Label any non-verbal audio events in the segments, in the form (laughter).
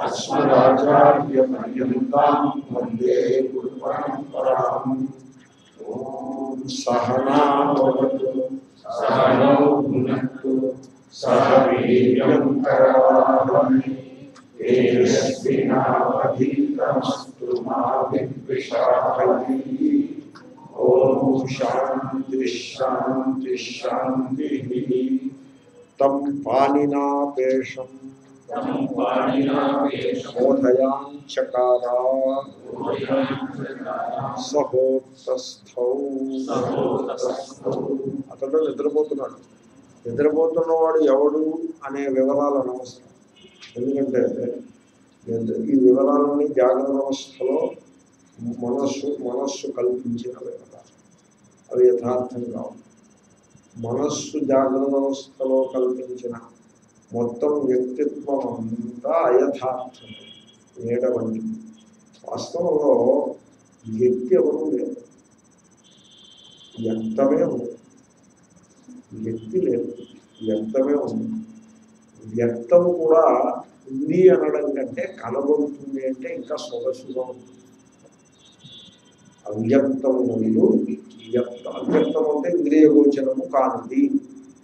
अस्मदाचार्यपर्यन्तां वंदे गुरुपरम्पराम्। ॐ सहना भवतु सहनौ भुनक्तु सह वीर्यं करवावहै तेजस्विनावधीतमस्तु मा विद्विषावहै ॐ शान्ति शान्ति, शान्तिः। పాణినాపేషం బోధయాంచకారా సహోత్స్థౌ అతడు నిద్రపోతున్నాడు. నిద్రపోతున్నవాడు ఎవడు అనే వివరాలు అనవసరం. ఎందుకంటే ఈ వివరాలన్నీ జాగ్రత్త అవస్థలో మనస్సు మనస్సు కల్పించిన వివరాలు. అవి యథార్థం కావు మనస్సు జాగ్రత్త అవస్థలో కల్పించిన మొత్తం వ్యక్తిత్వం అంతా అయథార్థం నీడ వంటి వాస్తవంలో వ్యక్తి ఎవరు లేదు వ్యక్తమే ఉంది. వ్యక్తి లేదు. వ్యక్తమే ఉంది. వ్యక్తం కూడా ఉంది అనడం కంటే కనబడుతుంది అంటే ఇంకా సొగసుగా ఉంటుంది అవ్యక్తము ముందు వ్యక్త. అవ్యక్తం అంటే ఇంద్రియ గోచరము కానిది.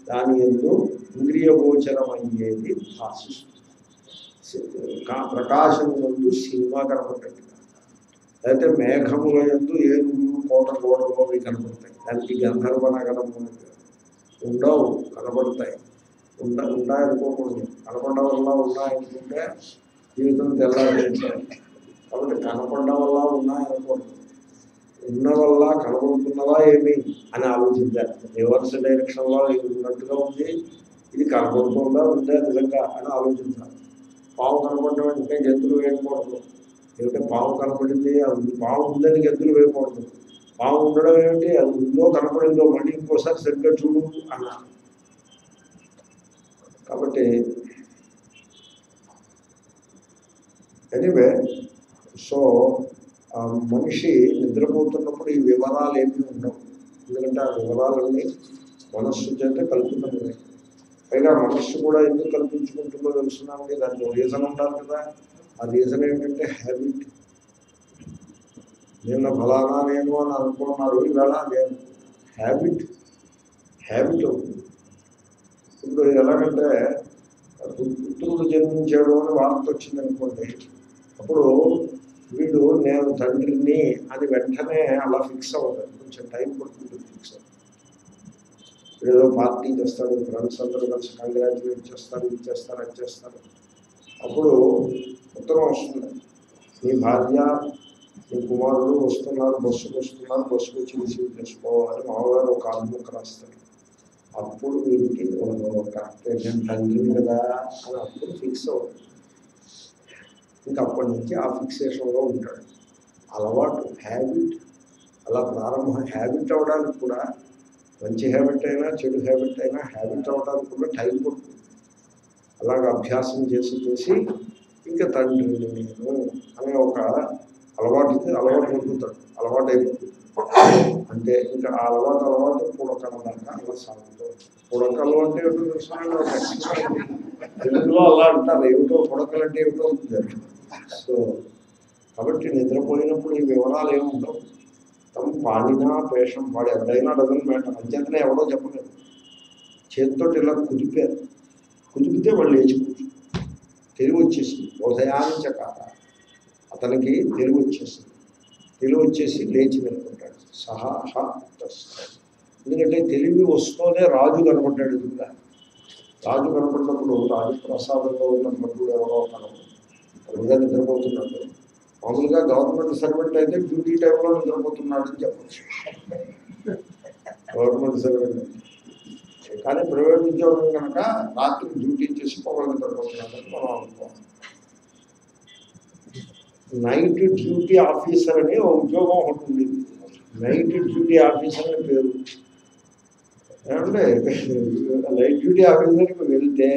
దాని ఎందు ఇంద్రియ అయ్యేది భాషిస్తుంది ప్రకాశం ముందు సినిమా కనపడ్డట్టు అయితే మేఘముల ఎందు ఏనుగులు కోట గోడలు అవి కనపడతాయి. దానికి గంధర్వ నగరం ఉండవు కనపడతాయి. ఉండ ఉన్నాయనుకోకూడదు కనపడడం వల్ల ఉన్నాయనుకుంటే జీవితం తెల్లారి కాబట్టి కనపడడం వల్ల ఉన్నాయనుకోకూడదు. ఉన్న వల్ల కనబడుతున్నవా ఏమి అని ఆలోచించారు రివర్స్ డైరెక్షన్లో ఇది ఉన్నట్టుగా ఉంది ఇది కనబడుతుందా ఉందా నిజంగా అని ఆలోచించాలి. పాము కనపడడం అంటే గెంతులు వేయకూడదు. ఏమిటంటే పాము కనపడింది అది ఉంది. పాము ఉందని గెంతులు వేయకూడదు. పాము ఉండడం ఏమిటి? అది ఉందో కనపడిందో మళ్ళీ ఇంకోసారి సరిగ్గా చూడు అన్నారు కాబట్టి ఎనీవే సో మనిషి నిద్రపోతున్నప్పుడు ఈ వివరాలు ఏమీ ఉండవు. ఎందుకంటే ఆ వివరాలన్నీ మనస్సు చేత కల్పితమే పైగా మనస్సు కూడా ఎందుకు కల్పించుకుంటుందో తెలుసున్నామండి దానికి రీజన్ ఉండాలి కదా. ఆ రీజన్ ఏంటంటే హ్యాబిట్ నిన్న ఫలానా నేను అని అనుకున్నారు. ఈవేళ నేను హ్యాబిట్ హ్యాబిట్ అవుతుంది ఇప్పుడు ఎలాగంటే పుత్రుడు జన్మించాడు అని వార్త వచ్చింది అనుకోండి అప్పుడు వీడు నేను తండ్రిని అని వెంటనే అలా ఫిక్స్ అవ్వదు కొంచెం టైం పడుతుంది ఫిక్స్ అవ్వదు ఏదో పార్టీ చేస్తాడు ఫ్రెండ్స్ అందరూ కలిసి కంగ్రాచులేట్ చేస్తారు ఇది చేస్తారు అది చేస్తారు అప్పుడు ఉత్తరం వస్తుంది మీ భార్య మీ కుమారుడు వస్తున్నారు బస్సుకు వస్తున్నారు బస్సుకు వచ్చి రిసీవ్ చేసుకోవాలని అని మామగారు ఒక ఆత్మక రాస్తాడు అప్పుడు వీరికి కరెక్ట్ నేను తండ్రిని కదా అని అప్పుడు ఫిక్స్ అవుతుంది ఇంకా అప్పటి నుంచి ఆ ఫిక్సేషన్లో ఉంటాడు. అలవాటు హ్యాబిట్ అలా ప్రారంభం హ్యాబిట్ అవడానికి కూడా మంచి హ్యాబిట్ అయినా చెడు హ్యాబిట్ అయినా హ్యాబిట్ అవడానికి కూడా టైం పడుతుంది. అలాగ అభ్యాసం చేసి చేసి ఇంకా తండ్రిని నేను అనే ఒక అలవాటుకి అలవాటు పొందుతాడు. అలవాటు అయిపోతుంది. అంటే ఇంకా ఆ అలవాటు అలవాటు పుడకల దాకా అలా సాగుతుంది పుడకలు అంటే. తెలుగులో అలా అంటారు ఏమిటో పుడకలు అంటే ఏమిటో (laughs) ఉంటుంది సో కాబట్టి నిద్రపోయినప్పుడు ఈ వివరాలు ఏమి ఉండవు. తమ పాడినా పేషం వాడు ఎవరైనా డజన్ మ్యాటర్ అంచేతనే ఎవడో చెప్పలేదు. చేతితో ఇలా కుదిపారు. కుదిపితే వాళ్ళు లేచిపోతుంది తెలివి వచ్చేసింది. ఉదయాంచకాల అతనికి తెలివి వచ్చేసింది. తెలివి వచ్చేసి లేచి నిలబడ్డాడు. సహా ఎందుకంటే తెలివి వస్తూనే రాజు కనపడ్డాడు ఎదురుగా రాజు కనపడినప్పుడు రాజు ప్రసాదంలో ఉన్నప్పుడు ఎవరో ఎవరో కనపడు నిద్రపోతున్నాడు మామూలుగా గవర్నమెంట్ సర్వెంట్ అయితే డ్యూటీ టైంలో నిద్రపోతున్నాడు అని చెప్పచ్చు. గవర్నమెంట్ సర్వెంట్ కానీ ప్రైవేట్ ఉద్యోగం కనుక రాత్రి డ్యూటీ చేసి పొగలు నిద్రపోతున్నాడని మనం అనుకోవాలి నైట్ డ్యూటీ ఆఫీసర్ అని ఒక ఉద్యోగం ఉంటుంది నైట్ డ్యూటీ ఆఫీసర్ అని పేరు. ఏమంటే నైట్ డ్యూటీ ఆఫీసర్కి వెళ్తే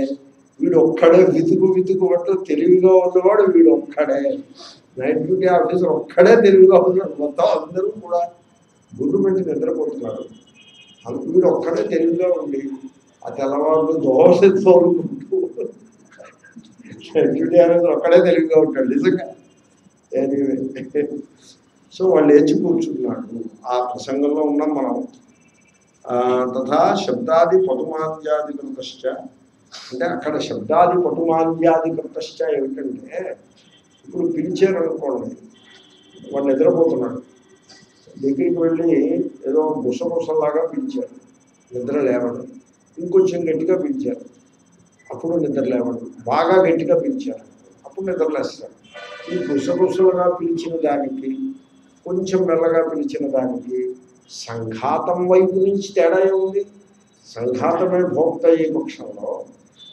వీడు ఒక్కడే వితుకు వితుకు పట్టు తెలివిగా ఉన్నవాడు వీడు ఒక్కడే. నైట్ డ్యూటీ ఆఫీసర్ ఒక్కడే తెలివిగా ఉన్నాడు. మొత్తం అందరూ కూడా గుడ్డు పెట్టి నిద్రపోతున్నారు. అందుకు వీడు ఒక్కడే తెలివిగా ఉండి ఆ తెల్లవాళ్ళు దోశ తోలుకుంటూ నైట్ డ్యూటీ ఆఫీసర్ ఒక్కడే తెలివిగా ఉంటాడు. నిజంగా. సో వాళ్ళు లేచి కూర్చున్నాడు. ఆ ప్రసంగంలో ఉన్నాం మనం. ఆ, తథా శబ్దాది పటుమాంద్యాధికృతశ్చ అంటే అక్కడ శబ్దాది పటుమాంద్యాధికృతశ్చ ఏమిటంటే ఇప్పుడు పిలిచారు అనుకోండి వాడు నిద్రపోతున్నాడు. దగ్గరికి వెళ్ళి ఏదో గుసగుసలాగా పిలిచారు. నిద్ర లేవడం. ఇంకొంచెం గట్టిగా పిలిచారు. అప్పుడు నిద్ర లేవడం. బాగా గట్టిగా పిలిచారు. అప్పుడు నిద్రలేస్తారు ఈ గుసగుసలుగా పిలిచిన దానికి కొంచెం మెల్లగా పిలిచిన దానికి సంఘాతం వైపు నుంచి తేడా ఏముంది? సంఘాతమే భోక్త ఈ పక్షంలో.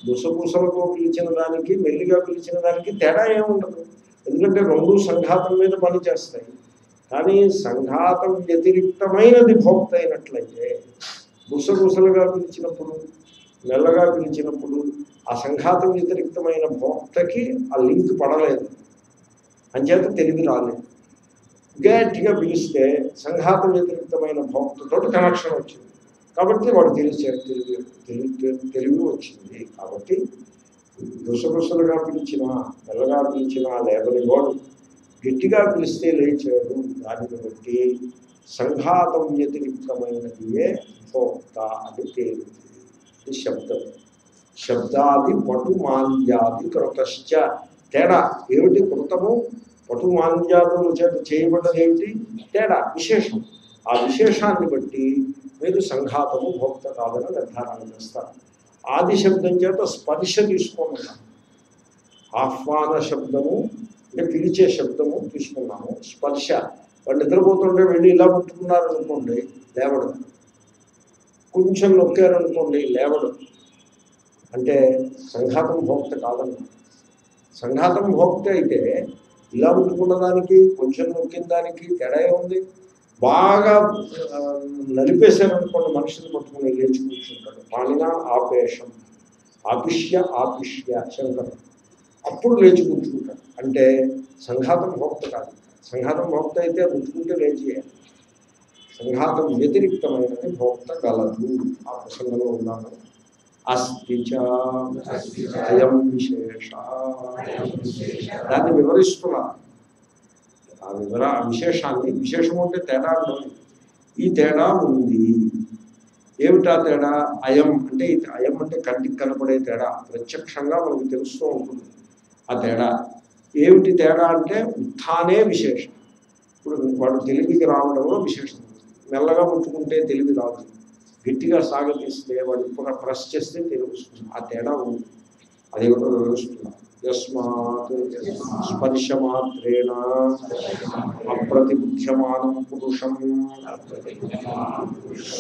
దుసపూసలతో పిలిచిన దానికి మెల్లిగా పిలిచిన దానికి తేడా ఏముండదు. ఎందుకంటే రెండు సంఘాతం మీద పనిచేస్తాయి. కానీ సంఘాతం వ్యతిరిక్తమైనది భోక్త అయినట్లయితే గుసగుసలుగా పిలిచినప్పుడు మెల్లగా పిలిచినప్పుడు ఆ సంఘాతం వ్యతిరిక్తమైన భోక్తకి ఆ లింక్ పడలేదు. అంచేత తెలివి రాలేదు. గట్టిగా పిలిస్తే సంఘాతం వ్యతిరిక్తమైన భోక్తతో కనెక్షన్ వచ్చింది. కాబట్టి వాడు తెలిసారు తెలివి తెలివి తెలివి వచ్చింది. కాబట్టి గుసగుసలుగా పిలిచిన మెల్లగా పిలిచిన లేవని వాడు గట్టిగా పిలిస్తే లేచాడు. దానిని బట్టి సంఘాతం వ్యతిరిక్తమైనదియే భోక్త అని తేలింది శబ్దం. శబ్దాది పటు మాంద్యాది కృతశ్చ తేడా ఏమిటి కృతము? పటు మాంద్యాదుల చేత చేయబడ్డది ఏమిటి తేడా విశేషం. ఆ విశేషాన్ని బట్టి మీరు సంఘాతము భోక్త కాదని నిర్ధారణ చేస్తారు. ఆది శబ్దం చేత స్పర్శ తీసుకున్నాను ఆహ్వాన శబ్దము అంటే పిలిచే శబ్దము తీసుకున్నాము. స్పర్శ. వాళ్ళు నిద్రపోతుంటే వెళ్ళి ఇలా పుట్టుకున్నారనుకోండి లేవడం. కొంచెం నొక్కారనుకోండి లేవడం. అంటే సంఘాతం భోక్త కాదన్నమాట సంఘాతం భోక్త అయితే ఇలా ముట్టుకున్న దానికి కొంచెం నొక్కిన దానికి తేడా ఉంది బాగా నలిపేశారనుకోండి మనుషులు పట్టుకుని లేచి కూర్చుంటాడు పాలిన ఆపేషం ఆపిష్య ఆపిష్య శంకరం అప్పుడు లేచి కూర్చుంటాడు అంటే సంఘాతం భోక్త కాదు. సంఘాతం భోక్త అయితే ముట్టుకుంటే లేచేయాలి సంఘాతం వ్యతిరిక్తమైనది భోక్త గలదు ఆ ప్రసంగంలో ఉన్నాను. అస్తి చ అయం విశేష. దాన్ని వివరిస్తున్నారు ఆ వివర విశేషాన్ని విశేషం అంటే తేడా ఉండదు. ఈ తేడా ఉంది. ఏమిటా తేడా? అయం అంటే అయం అంటే కంటికి కనపడే తేడా. ప్రత్యక్షంగా మనకు తెలుస్తూ ఉంటుంది ఆ తేడా. ఏమిటి తేడా అంటే ఉత్థానే విశేషం. ఇప్పుడు వాడు తెలివికి రావడంలో విశేషం. మెల్లగా ముట్టుకుంటే తెలివి రాదు. గట్టిగా సాగతీస్తే వాడు ఇప్పుడు ప్రెస్ చేస్తే తెలివి వస్తుంది ఆ తేడా ఉంది. అది కూడా వివరిస్తున్నారు యస్మాత్ స్పర్శ మాత్రేణ పురుషం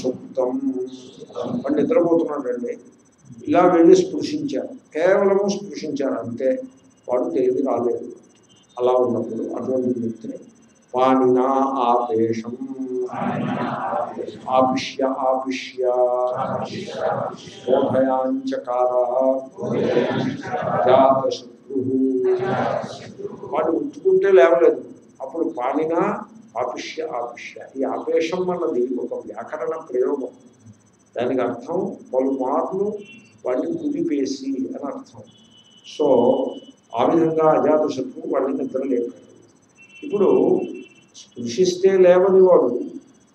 సుప్తం వాడు నిద్రపోతున్నాడండి ఇలా వెళ్ళి స్పృశించారు. కేవలము స్పృశించారు అంతే. వాడు తెలివి రాలేదు. అలా ఉన్నప్పుడు అటువంటి వ్యక్తిని పాణినా ఆపేషం. ఆపిష్య ఆపిష్య. బోధయాంచకార. జాతశత్రు వాడు ఉంచుకుంటే లేవలేదు. అప్పుడు పాణినా ఆపిష్య ఆపిష్య. ఈ ఆపేషం అన్నది ఒక వ్యాకరణ ప్రయోగం. దానికి అర్థం పలుమార్లు వాడిని కుదిపేసి అని అర్థం. సో ఆ విధంగా అజాతశత్రువు వాడిని నిద్ర లేపాడు. ఇప్పుడు స్పృశిస్తే లేవని వాడు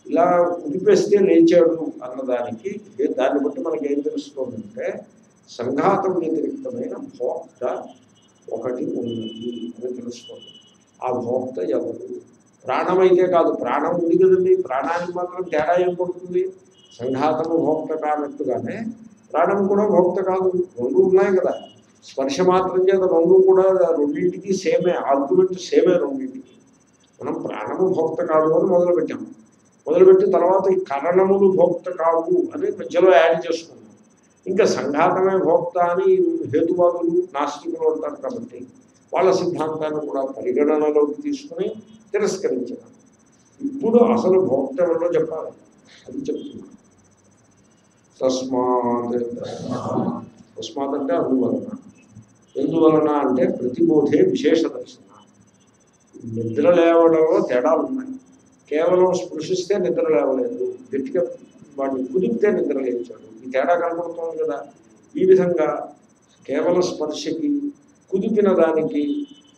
ఇలా కుదిపేస్తే లేచాడు అన్నదానికి దాన్ని బట్టి మనకి ఏం తెలుస్తుందంటే సంఘాతం వ్యతిరిక్తమైన భోక్త ఒకటి ఉన్నది అని తెలుసుకోండి ఆ భోక్త ఎవరు? ప్రాణమైతే కాదు ప్రాణం ఉంది కదండి. ప్రాణానికి మాత్రం తేడా ఏం పడుతుంది? సంఘాతము భోక్త కానట్టుగానే ప్రాణం కూడా భోక్త కాదు. రెండు ఉన్నాయి కదా. స్పర్శ మాత్రం చేత రెండు కూడా రెండింటికి సేమే ఆర్గ్యుమెంట్ సేమే రెండింటికి. మనం ప్రాణము భోక్త కాదు అని మొదలుపెట్టాము. మొదలుపెట్టి తర్వాత ఈ కరణములు భోక్త కావు అని మధ్యలో యాడ్ చేసుకున్నాం. ఇంకా సంఘాతమే భోక్త అని హేతువాదులు నాస్తికులు అంటారు కాబట్టి వాళ్ళ సిద్ధాంతాన్ని కూడా పరిగణనలోకి తీసుకుని తిరస్కరించారు ఇప్పుడు అసలు భోక్త ఎవరో చెప్పాలి. అది చెప్తున్నాను తస్మాత్. తస్మాత్ అంటే అందువలన. ఎందువలన అంటే ప్రతిబోధే విశేష దర్శన. నిద్ర లేవడంలో తేడాలు ఉన్నాయి. కేవలం స్పృశిస్తే నిద్ర లేవలేదు. గట్టిగా వాడిని కుదిపితే నిద్ర లేచాడు. ఈ తేడా కనపడుతుంది కదా. ఈ విధంగా కేవల స్పర్శకి కుదిపిన దానికి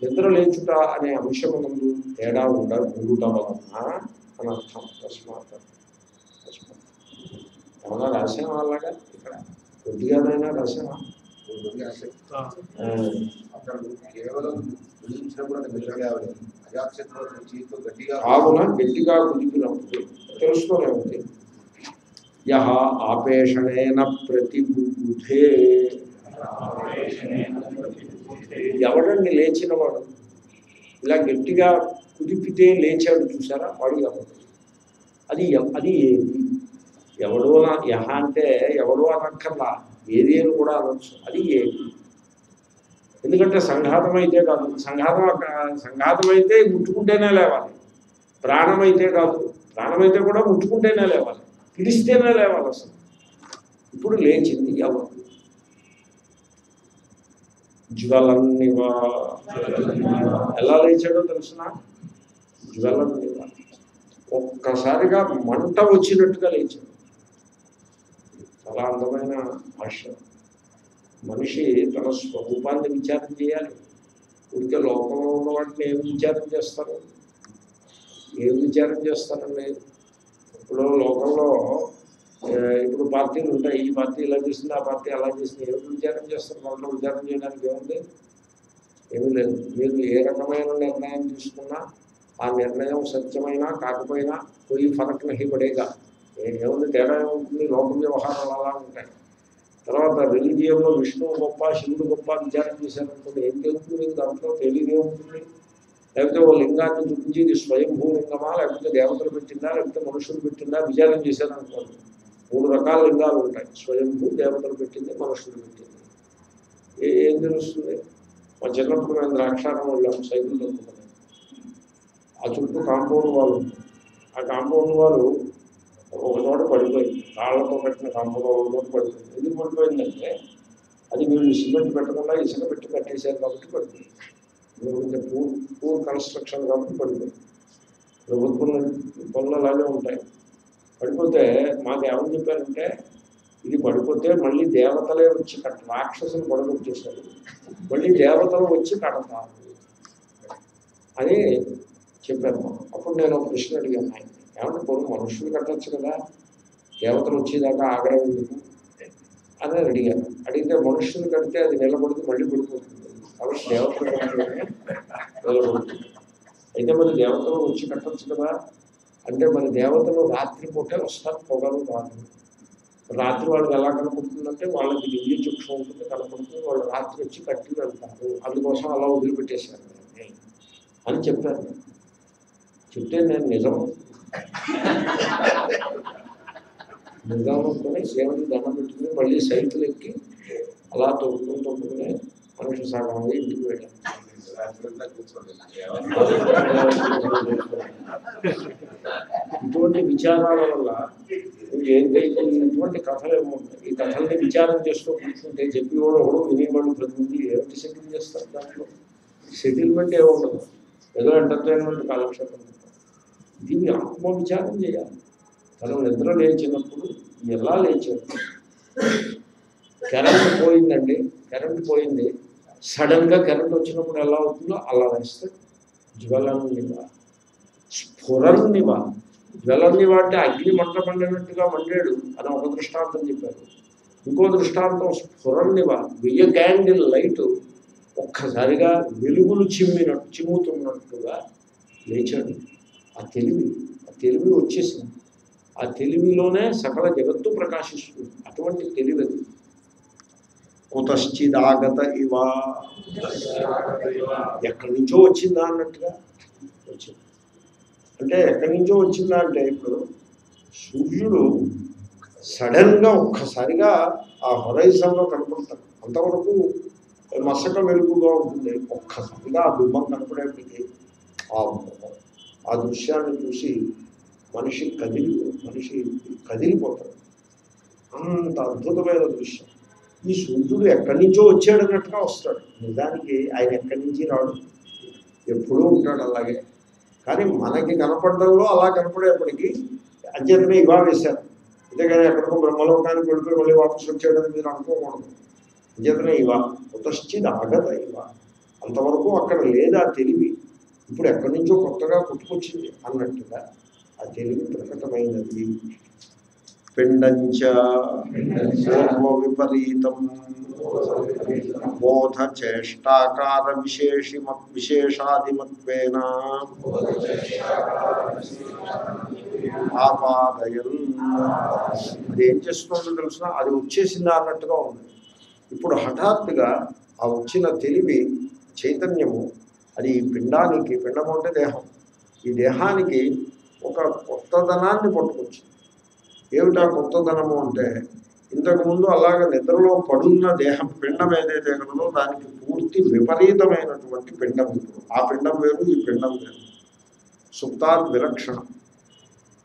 నిద్ర లేచుట అనే అంశమునందు తేడా ఉండ ఉండుట వలన అని అర్థం తస్మాత్. ఏమన్నా రాసామా అలాగా? ఇక్కడ కొద్దిగానైనా రాసామా కావున గట్టిగా కుదిపినప్పుడు ఉంది యహ ఆపేషణేన ప్రతిబుద్ధే ఎవడండి లేచిన వాడు ఇలా గట్టిగా కుదిపితే లేచాడు చూసారా? వాడు ఎవడు? అది అది ఏది? ఎవడో యహ అంటే ఎవడో అనక్కర్లా. ఏది అని కూడా అనొచ్చు. అది ఏది? ఎందుకంటే సంఘాతం అయితే కాదు. సంఘాతం సంఘాతం అయితే ముట్టుకుంటేనే లేవాలి. ప్రాణం అయితే కాదు. ప్రాణం అయితే కూడా ముట్టుకుంటేనే లేవాలి. పిలిస్తేనే లేవాలి అసలు ఇప్పుడు లేచింది ఎవరు? జ్వలన్నివా ఎలా లేచాడో తెలుసిన? జ్వలన్నివా ఒక్కసారిగా మంట వచ్చినట్టుగా లేచాడు. చాలా అందమైన భాష మనిషి తన స్వరూపాన్ని విచారం చేయాలి. ఉడికే లోకంలో ఉన్న వాటిని ఏం విచారం చేస్తారు? ఏం విచారం చేస్తారండి ఇప్పుడు లోకంలో ఇప్పుడు పార్టీలు ఉంటాయి. ఈ పార్టీ ఇలా చేసింది ఆ పార్టీ అలా చేసింది. ఎవరు విచారం చేస్తారు. దాంట్లో విచారం చేయడానికి ఏముంది? ఏమీ లేదు. మీరు ఏ రకమైన నిర్ణయం తీసుకున్నా ఆ నిర్ణయం సత్యమైనా కాకపోయినా పోయి ఫరక్ నహి పడేగా. ఏముంది? తేడా ఏముంటుంది? లోక వ్యవహారాలు అలా ఉంటాయి. తర్వాత రిలీజియంలో విష్ణువు గొప్ప శివుడు గొప్ప విచారం చేశారనుకోండి ఏం తెలుస్తుంది మీకు దాంట్లో తెలియదే ఉంటుంది లేకపోతే ఓ లింగాన్ని చూపించి ఇది స్వయంభూ లింగమా లేకపోతే దేవతలు పెట్టిందా? లేకపోతే మనుషులు పెట్టిందా? విచారం చేశారనుకోండి మూడు రకాల లింగాలు ఉంటాయి. స్వయంభూ దేవతలు పెట్టింది మనుషులు పెట్టింది. ఏం తెలుస్తుంది? మా చిన్నప్పుడు మేము ద్రాక్షారం వెళ్ళాం సైకిల్ దొరుకుతున్నాయి ఆ చుట్టూ కాంపౌండ్ వాళ్ళు ఆ కాంపౌండ్ వాళ్ళు ఒక చోట పడిపోయింది. కాళ్ళతో కట్టిన కాంపౌండ్ ఒక చోట పడిపోయింది. ఎందుకు పడిపోయిందంటే అది వీళ్ళు సిమెంట్ పెట్టకుండా ఇసుక పెట్టి కట్టేశారు కాబట్టి పడిపోయింది. ఎందుకంటే పూర్ పూర్ కన్స్ట్రక్షన్ కాబట్టి పడిపోయింది ప్రభుత్వం పనులు అలాగే ఉంటాయి. పడిపోతే మాకు ఏమని చెప్పారంటే ఇది పడిపోతే మళ్ళీ దేవతలే వచ్చి కట్ట రాక్షసులు పడగొచ్చేసారు మళ్ళీ దేవతలు వచ్చి కడతారు అని చెప్పారు. అప్పుడు నేను ఒక ప్రశ్న అడిగాను. ఆయన ఏమంటే కొన్ని మనుషులు కట్టచ్చు కదా? దేవతలు వచ్చేదాకా ఆగడం ఎందుకు? అని అడిగాను. అడిగితే మనుషులు కడితే అది నిలబడితే మళ్ళీ పడిపోతుంది. కాబట్టి దేవతలు అయితే మరి దేవతలు వచ్చి కట్టచ్చు కదా? అంటే మరి దేవతలు రాత్రి పూటే వస్తారు పొగలు కాదు రాత్రి వాళ్ళకి ఎలా కనపడుతుందంటే వాళ్ళకి దివ్య చక్షు ఉంటుంది కనపడుతుంది వాళ్ళు రాత్రి వచ్చి కట్టి వెళ్తారు. అందుకోసం అలా వదిలిపెట్టేశారు. అని చెప్పారు. చెప్తే నేను నిజం. నిజం అనుకుని సేవకి దండం పెట్టుకుని మళ్ళీ సైకిల్ ఎక్కి అలా తొక్కుని తొక్కుని మనిషి సగం అయ్యి ఇంటికి వెళ్ళాను ఇటువంటి విచారాల వల్ల నువ్వు ఏంటైతే ఇటువంటి కథలు ఏమో ఉంటాయి ఈ కథల్ని విచారం చేస్తూ కూర్చుంటే చెప్పి కూడా ఒకడు వినేవాడు ప్రతి మంది ఏమిటి సెటిల్ చేస్తారు దాంట్లో సెటిల్మెంట్ ఏముండదు ఏదో ఎంటర్టైన్మెంట్ కాలక్షేపం దీన్ని ఆత్మవిచారం చేయాలి తను నిద్ర లేచినప్పుడు ఎలా లేచాడు కరెంట్ పోయిందండి కరెంట్ పోయింది సడన్గా కరెంట్ వచ్చినప్పుడు ఎలా అవుతుందో అలా వేస్తే జ్వలనివా స్ఫురన్నివ జ్వలనివా అంటే అగ్ని మంట పండినట్టుగా మండాడు. అని ఒక దృష్టాంతం చెప్పారు. ఇంకో దృష్టాంతం స్ఫురన్నివ వెయ్య క్యాండిల్ లైట్ ఒక్కసారిగా వెలుగులు చిమ్మినట్టు చిమ్ముతున్నట్టుగా లేచాడు. ఆ తెలివి ఆ తెలివి వచ్చేసింది. ఆ తెలివిలోనే సకల జగత్తు ప్రకాశిస్తుంది. అటువంటి తెలివి కుతశ్చిదాగత ఇవా. ఎక్కడి నుంచో వచ్చిందా అన్నట్టుగా? వచ్చింది. అంటే ఎక్కడి నుంచో వచ్చిందా అంటే ఇప్పుడు సూర్యుడు సడన్గా ఒక్కసారిగా ఆ హొరైజన్లో కనపడతాడు. అంతవరకు మసక వెలుగుగా ఉంటుంది. ఒక్కసారిగా ఆ బింబం కనపడేప్పటికీ ఆ ఆ దృశ్యాన్ని చూసి మనిషి కదిలి మనిషి కదిలిపోతాడు. అంత అద్భుతమైన దృశ్యం. ఈ సూర్యుడు ఎక్కడి నుంచో వచ్చాడన్నట్టుగా వస్తాడు. నిజానికి ఆయన ఎక్కడి నుంచి రాడు? ఎప్పుడూ ఉంటాడు అలాగే. కానీ మనకి కనపడడంలో అలా కనపడేప్పటికీ అంచేతనే ఇవా వేశారు. అంతేగాని ఎక్కడికో బ్రహ్మలోకానికి వెళ్ళిపోయి మళ్ళీ వాపసు వచ్చాడని మీరు అనుకోకూడదు. అంచేతనే ఇవా కుతశ్చిత్ ఆగత ఇవా అంతవరకు అక్కడ లేదా తెలివి. ఇప్పుడు ఎక్కడి నుంచో కొత్తగా పుట్టుకొచ్చింది అన్నట్టుగా ఆ తెలివి ప్రకటమైనది పిండంచ. పూర్వ విపరీతం. బోధ చేష్టాకార విశేషిమ విశేషాదిమత్వేన ఆపాదయన్. అది ఏం చేస్తుందో తెలుసిన అది వచ్చేసిందా అన్నట్టుగా ఉంది. ఇప్పుడు హఠాత్తుగా ఆ వచ్చిన తెలివి చైతన్యము అది ఈ పిండానికి పిండము అంటే దేహం. ఈ దేహానికి ఒక కొత్తదనాన్ని పట్టుకొచ్చింది. ఏమిటా కొత్తదనము అంటే ఇంతకుముందు అలాగ నిద్రలో పడున్న దేహం పిండం ఏదైతే కలదో దానికి పూర్తి విపరీతమైనటువంటి పిండం ఇప్పుడు. ఆ పిండం వేరు ఈ పిండం వేరు. సుప్తాన్ విలక్షణం.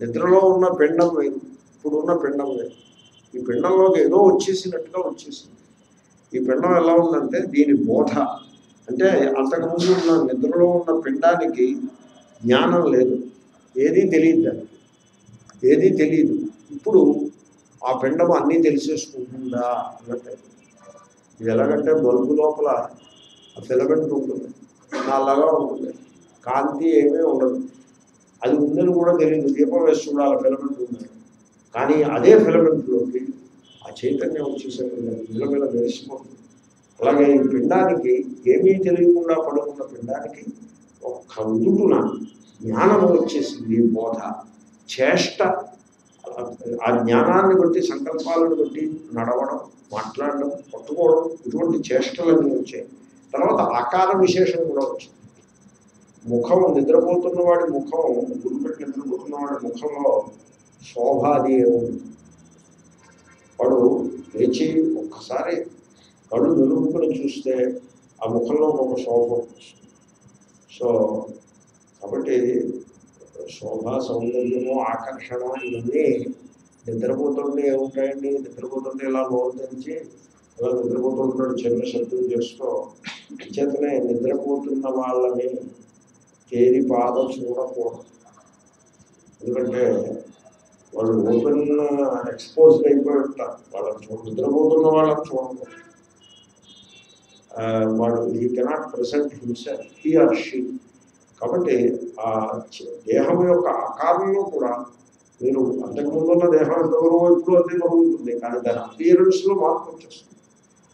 నిద్రలో ఉన్న పిండం వేరు ఇప్పుడు ఉన్న పిండం వేరు. ఈ పిండంలోకి ఏదో వచ్చేసినట్టుగా వచ్చేసింది. ఈ పిండం ఎలా ఉందంటే దీని బోధ. అంటే అంతకుముందు ఉన్న నిద్రలో ఉన్న పిండానికి జ్ఞానం లేదు. ఏదీ తెలియదు దానికి. ఏదీ తెలియదు. ఇప్పుడు ఆ పిండము అన్నీ తెలిసేసుకుంటుందా? అన్నట్టే ఇది ఎలాగంటే బల్బు లోపల ఆ ఫిలమెంట్ ఉంటుంది. నల్లగా ఉంటుంది. కాంతి ఏమీ ఉండదు. అది ఉందని కూడా తెలియదు. దీపం వేసి చూడాలి ఫిలమెంట్ ఉంది కానీ అదే ఫిలమెంట్లోకి ఆ చైతన్యం వచ్చేసరికి నిలమిల మెరిసిపోతుంది. అలాగే ఈ పిండానికి ఏమీ తెలియకుండా పడుకున్న పిండానికి ఒక్క ఉదుటున జ్ఞానం వచ్చేసింది. బోధ చేష్ట ఆ జ్ఞానాన్ని బట్టి సంకల్పాలను బట్టి నడవడం మాట్లాడడం పట్టుకోవడం ఇటువంటి చేష్టలన్నీ వచ్చాయి. తర్వాత ఆకార విశేషం కూడా వచ్చింది. ముఖం నిద్రపోతున్న వాడి ముఖం గుడిపెట్టి నిద్రపోతున్న వాడి ముఖంలో శోభ అది ఏముంది వాడు లేచి ఒక్కసారి కళ్ళు నిలుపుకొని చూస్తే ఆ ముఖంలో ఒక శోభ సో కాబట్టి శోభ సౌందర్యము ఆకర్షణ ఇవన్నీ నిద్రపోతుంటే ఏముంటాయండి? నిద్రపోతుంటే ఇలా నోరు తెరిచి నిద్రపోతుంటాడు చిన్న శబ్దం చేస్తూ చేతనే నిద్రపోతున్న వాళ్ళని తేరి పాద చూడకూడదు. ఎందుకంటే వాళ్ళు ఓపెన్ ఎక్స్పోజ్ అయిపోయి ఉంటారు. వాళ్ళని చూడ నిద్రపోతున్న వాళ్ళని చూడకూడదు. వాడు he cannot present himself he or she కాబట్టి ఆ దేహం యొక్క ఆకారంలో కూడా మీరు అంతకుముందు ఉన్న దేహం ఎంత ఇప్పుడు అదే ఉంటుంది కానీ దాని అపియరెన్స్లో మార్పు వచ్చేస్తుంది.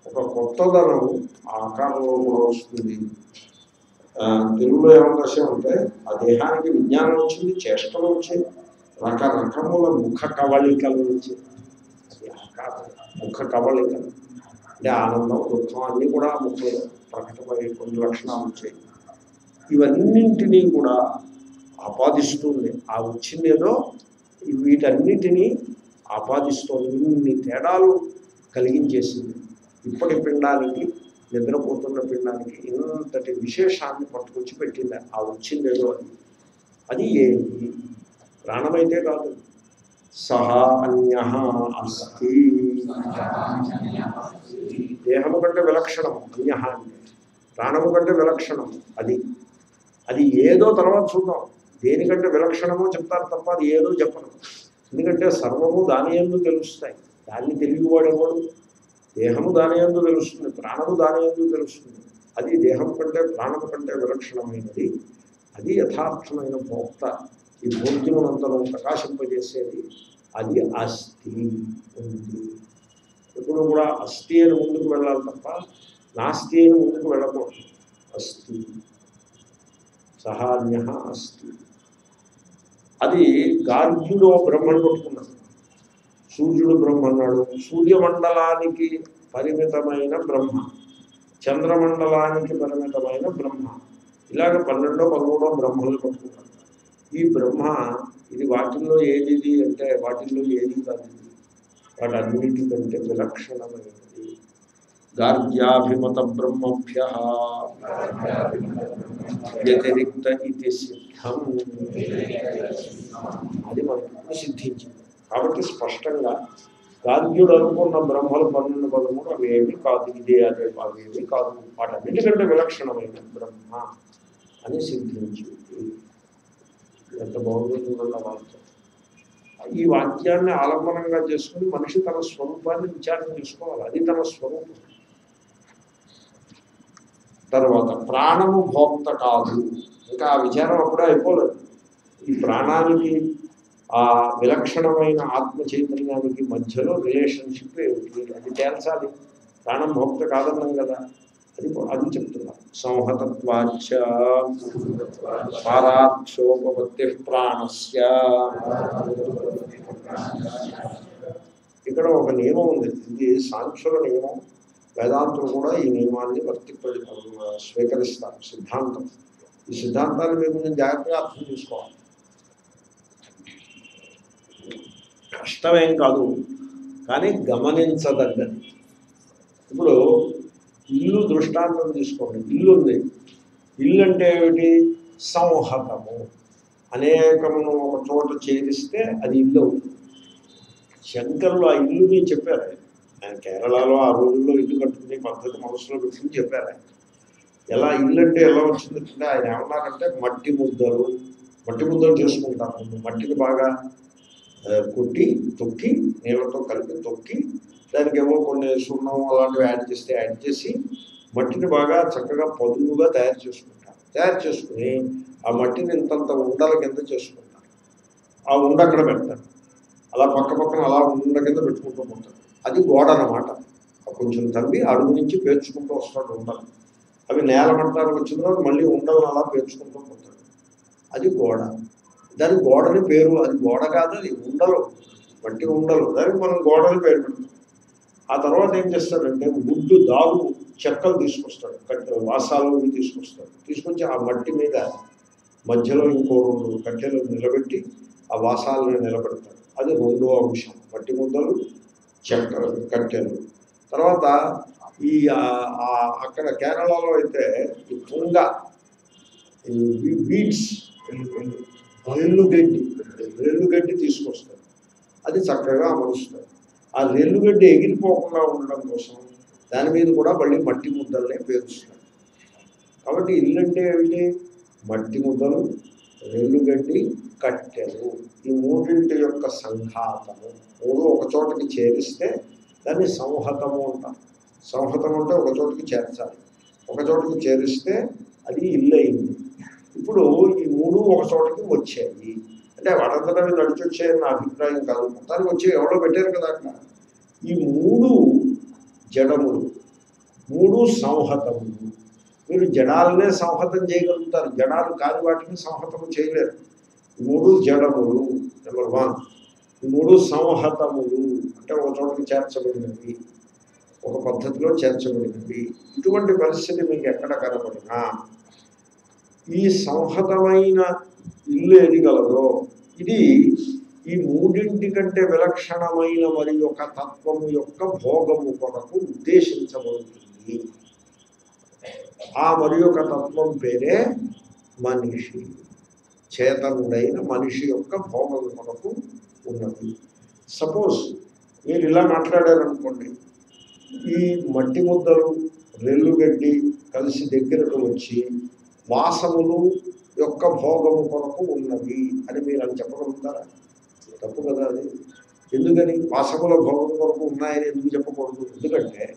ఒక కొత్తదనం ఆ ఆకారంలో కూడా వస్తుంది. తెలుగులో ఏమవకాశం అంటే ఆ దేహానికి విజ్ఞానం వచ్చింది చేష్టలు వచ్చాయి రకరకముల ముఖ కవళికలు వచ్చాయి. అది ఆకారం ముఖ కవళికలు. అంటే ఆనందం దుఃఖం అన్నీ కూడా ముఖ ప్రకటమయ్యే కొన్ని లక్షణాలు వచ్చాయి. ఇవన్నింటినీ కూడా ఆపాదిస్తుంది. ఆ వచ్చిందేదో వీటన్నిటినీ ఆపాదిస్తుంది ఇన్ని తేడాలు కలిగించేసింది. ఇప్పటి పిండానికి నిద్రపోతున్న పిండానికి ఇంతటి విశేషాన్ని పట్టుకొచ్చి పెట్టింది ఆ వచ్చిందేదో అని అది అది ప్రాణమైతే కాదు. సహా అన్య అస్తి. దేహము కంటే విలక్షణం అన్య అంటే ప్రాణము కంటే విలక్షణం అది. అది ఏదో తర్వాత చూద్దాం. దేనికంటే విలక్షణమో చెప్తారు తప్ప అది ఏదో చెప్పను ఎందుకంటే సర్వము దాని ఎందు తెలుస్తాయి. దాన్ని తెలియవాడేవాడు దేహము దాని ఎందు తెలుస్తుంది. ప్రాణము దాని ఎందు తెలుస్తుంది. అది దేహం కంటే ప్రాణము కంటే విలక్షణమైనది. అది యథార్థమైన భోక్త. ఈ భోగ్యమునంతరం ప్రకాశింపజేసేది అది అస్థి ఉంది. ఎప్పుడు కూడా అస్థి అని ముందుకు వెళ్ళాలి తప్ప నాస్తి అని ముందుకు వెళ్ళకూడదు. అస్థి. సహాన్య అస్తి. అది గార్గ్యుడు బ్రహ్మను పట్టుకున్నాడు. సూర్యుడు బ్రహ్మ అన్నాడు సూర్యమండలానికి పరిమితమైన బ్రహ్మ. చంద్రమండలానికి పరిమితమైన బ్రహ్మ. ఇలాగ పన్నెండో పదమూడో బ్రహ్మలు పట్టుకున్నాడు. ఈ బ్రహ్మ ఇది వాటిల్లో ఏది అంటే వాటిల్లో ఏది కాదు. వాటి వాటన్నిటికంటే విలక్షణమైనది. గార్గ్యాభిమత బ్రహ్మభ్య. వ్యతిరిక్త ఇది సిద్ధం అది మనకు సిద్ధించింది కాబట్టి స్పష్టంగా గాంధ్యుడు అనుకున్న బ్రహ్మలు పన్నెండు పదమూడు అవేమి కాదు ఇదే అదే అవి ఏమి కాదు వాటన్నిటికంటే విలక్షణమైన బ్రహ్మ అని సిద్ధించింది ఎంత బాగుంటుందన్న వాక్యం ఈ వాక్యాన్ని ఆలంబనంగా చేసుకుని మనిషి తన స్వరూపాన్ని విచారణ చేసుకోవాలి అది తన స్వరూపం తర్వాత ప్రాణము భోక్త కాదు. ఇంకా ఆ విచారం అప్పుడే అయిపోలేదు. ఈ ప్రాణానికి ఆ విలక్షణమైన ఆత్మ చైతన్యానికి మధ్యలో రిలేషన్షిప్ ఏమిటి అది తేల్చాలి. ప్రాణం భోక్త కాదన్నాం కదా. అది అది చెప్తున్నారు సంహతత్వాచ పారాక్షోపత్తి ప్రాణస్య. ఇక్కడ ఒక నియమం ఉంది. ఇది సాంఖ్యుల నియమం. వేదాంతులు కూడా ఈ నియమాన్ని వర్తింప స్వీకరిస్తారు. సిద్ధాంతం. ఈ సిద్ధాంతాన్ని మీరు కొంచెం జాగ్రత్తగా అర్థం చేసుకోవాలి. కష్టమేం కాదు కానీ గమనించదగ్గది. ఇప్పుడు ఇల్లు దృష్టాంతం తీసుకోండి. ఇల్లు ఉంది. ఇల్లు అంటే ఏమిటి? సంహతము. అనేకమును ఒక చోట చేరిస్తే అది ఇల్లు అవుతుంది. శంకరులు ఆ ఇల్లుని చెప్పారు. ఆయన. కేరళలో ఆ రోజుల్లో ఇల్లు కట్టుకునే పద్ధతి మనసులో పెట్టుకుని చెప్పారు ఆయన ఎలా ఇల్లు అంటే ఎలా వచ్చిందంటే ఆయన ఏమన్నారంటే మట్టి ముద్దలు మట్టి ముద్దలు చేసుకుంటారు ముందు మట్టిని బాగా కొట్టి తొక్కి నీళ్ళతో కలిపి తొక్కి దానికి ఏమో కొన్ని సున్నం అలాంటివి యాడ్ చేస్తే యాడ్ చేసి మట్టిని బాగా చక్కగా పదునుగా తయారు చేసుకుంటారు తయారు చేసుకుని ఆ మట్టిని ఇంతంత ఉండల కింద చేసుకుంటారు ఆ ఉండ అక్కడ పెడతారు. అలా పక్క పక్కన అలా ఉండ కింద పెట్టుకుంటూ పోతారు. అది గోడ అన్నమాట. కొంచెం తవ్వి అడుగు నుంచి పేర్చుకుంటూ వస్తాడు ఉండలు. అవి నేల మట్టానికి వచ్చిన తర్వాత మళ్ళీ ఉండలను అలా పేర్చుకుంటూ పోతాడు. అది గోడ. దాని గోడని పేరు అది గోడ కాదు అది ఉండలు. మట్టి ఉండలు. దానికి మనం గోడని పేరు పెడతాం. ఆ తర్వాత ఏం చేస్తాడంటే గుడ్డు దాగు చెక్కలు తీసుకొస్తాడు. కట్టెలు వాసాలు తీసుకొస్తాడు. తీసుకొచ్చి ఆ మట్టి మీద మధ్యలో ఇంకో రెండు కట్టెలు నిలబెట్టి ఆ వాసాలను నిలబెడతాడు. అది రెండో అంశం. మట్టి ముద్దలు చక్కెర కట్టెలు తర్వాత ఈ అక్కడ కేరళలో అయితే ఈ పొంగ ఈ బీట్స్ రెల్లుగడ్డి రెల్లుగడ్డి తీసుకొస్తారు. అది చక్కగా అమరుస్తారు. ఆ రెల్లుగడ్డి ఎగిరిపోకుండా ఉండడం కోసం దాని మీద కూడా మళ్ళీ మట్టి ముద్దలనే పేరుస్తారు. కాబట్టి ఇల్లు అంటే ఏమిటి? మట్టి ముద్దలు రెల్లుగడ్డి కట్టెలు. ఈ మూడింటి యొక్క సంఘాతము మూడు ఒక చోటకి చేరిస్తే దాన్ని సంహతము అంటారు. సంహతం అంటే ఒక చోటకి చేర్చాలి. ఒక చోటకి చేరిస్తే అది ఇల్లు అయింది ఇప్పుడు ఈ మూడు ఒక చోటకి వచ్చాయి. అంటే వాటంతటా అవి నడిచి వచ్చాయని నా అభిప్రాయం కాదు. మొత్తానికి వచ్చి ఎవరో పెట్టారు కదా అక్కడ. ఈ మూడు జడములు మూడు సంహతములు మీరు జడాలనే సంహతం చేయగలుగుతారు. జడాలు కాని వాటిని సంహతం చేయలేరు. మూడు జడములు నెంబర్ వన్. ఈ మూడు సంహతములు అంటే ఒక చోటకి చేర్చబడినవి ఒక పద్ధతిలో చేర్చబడినవి. ఇటువంటి పరిస్థితి మీకు ఎక్కడ కనబడినా ఈ సంహతమైన ఇల్లు ఏది గలదో ఇది ఈ మూడింటి కంటే విలక్షణమైన మరి ఒక తత్వము యొక్క భోగము కొరకు ఉద్దేశించబడుతుంది. ఆ మరి ఒక తత్వం పేరే మనిషి. చేతనుడైన మనిషి యొక్క భోగము మనకు ఉన్నది. సపోజ్ మీరు ఇలా మాట్లాడారనుకోండి ఈ మట్టి ముద్దలు రెల్లుగడ్డి కలిసి దగ్గరకు వచ్చి వాసములు యొక్క భోగము కొరకు ఉన్నవి అని మీరు అని చెప్పగలుగుతారా? తప్పు కదా అది. ఎందుకని? వాసముల భోగం కొరకు ఉన్నాయని ఎందుకు చెప్పకూడదు? ఎందుకంటే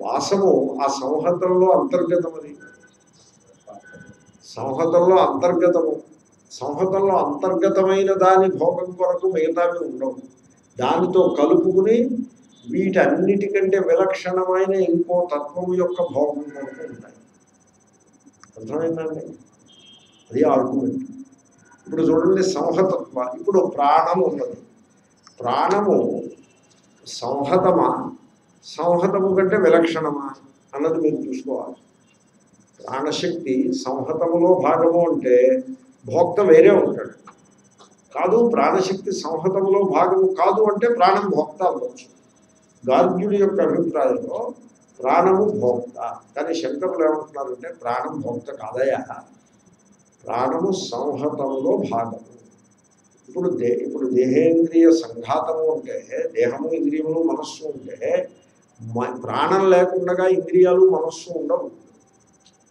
వాసము ఆ సంహతంలో అంతర్గతం సంహతంలో అంతర్గతము. సంహతంలో అంతర్గతమైన దాని భోగం కొరకు మిగతావి ఉండవు. దానితో కలుపుకుని వీటన్నిటికంటే విలక్షణమైన ఇంకో తత్వం యొక్క భోగం కొరకు ఉంటాయి. అర్థమైందండి? అది ఆర్గ్యుమెంట్ ఇప్పుడు చూడండి సంహతత్వ. ఇప్పుడు ప్రాణం ఉన్నది. ప్రాణము సంహతమా? సంహతము కంటే విలక్షణమా అన్నది మీరు చూసుకోవాలి. ప్రాణశక్తి సంహతములో భాగము అంటే భోక్త వేరే ఉంటాడు. కాదు ప్రాణశక్తి సంహతములో భాగము కాదు అంటే ప్రాణం భోక్త అవ్వచ్చు. గార్గ్యుడి యొక్క అభిప్రాయంలో ప్రాణము భోక్త. కానీ శంకరులు ఏమంటున్నారంటే ప్రాణం భోక్త కాదయా ప్రాణము సంహతంలో భాగము. ఇప్పుడు దే ఇప్పుడు దేహేంద్రియ సంఘాతము ఉంటే దేహము ఇంద్రియములు మనస్సు ఉంటే ప్రాణం లేకుండా ఇంద్రియాలు మనస్సు ఉండవు.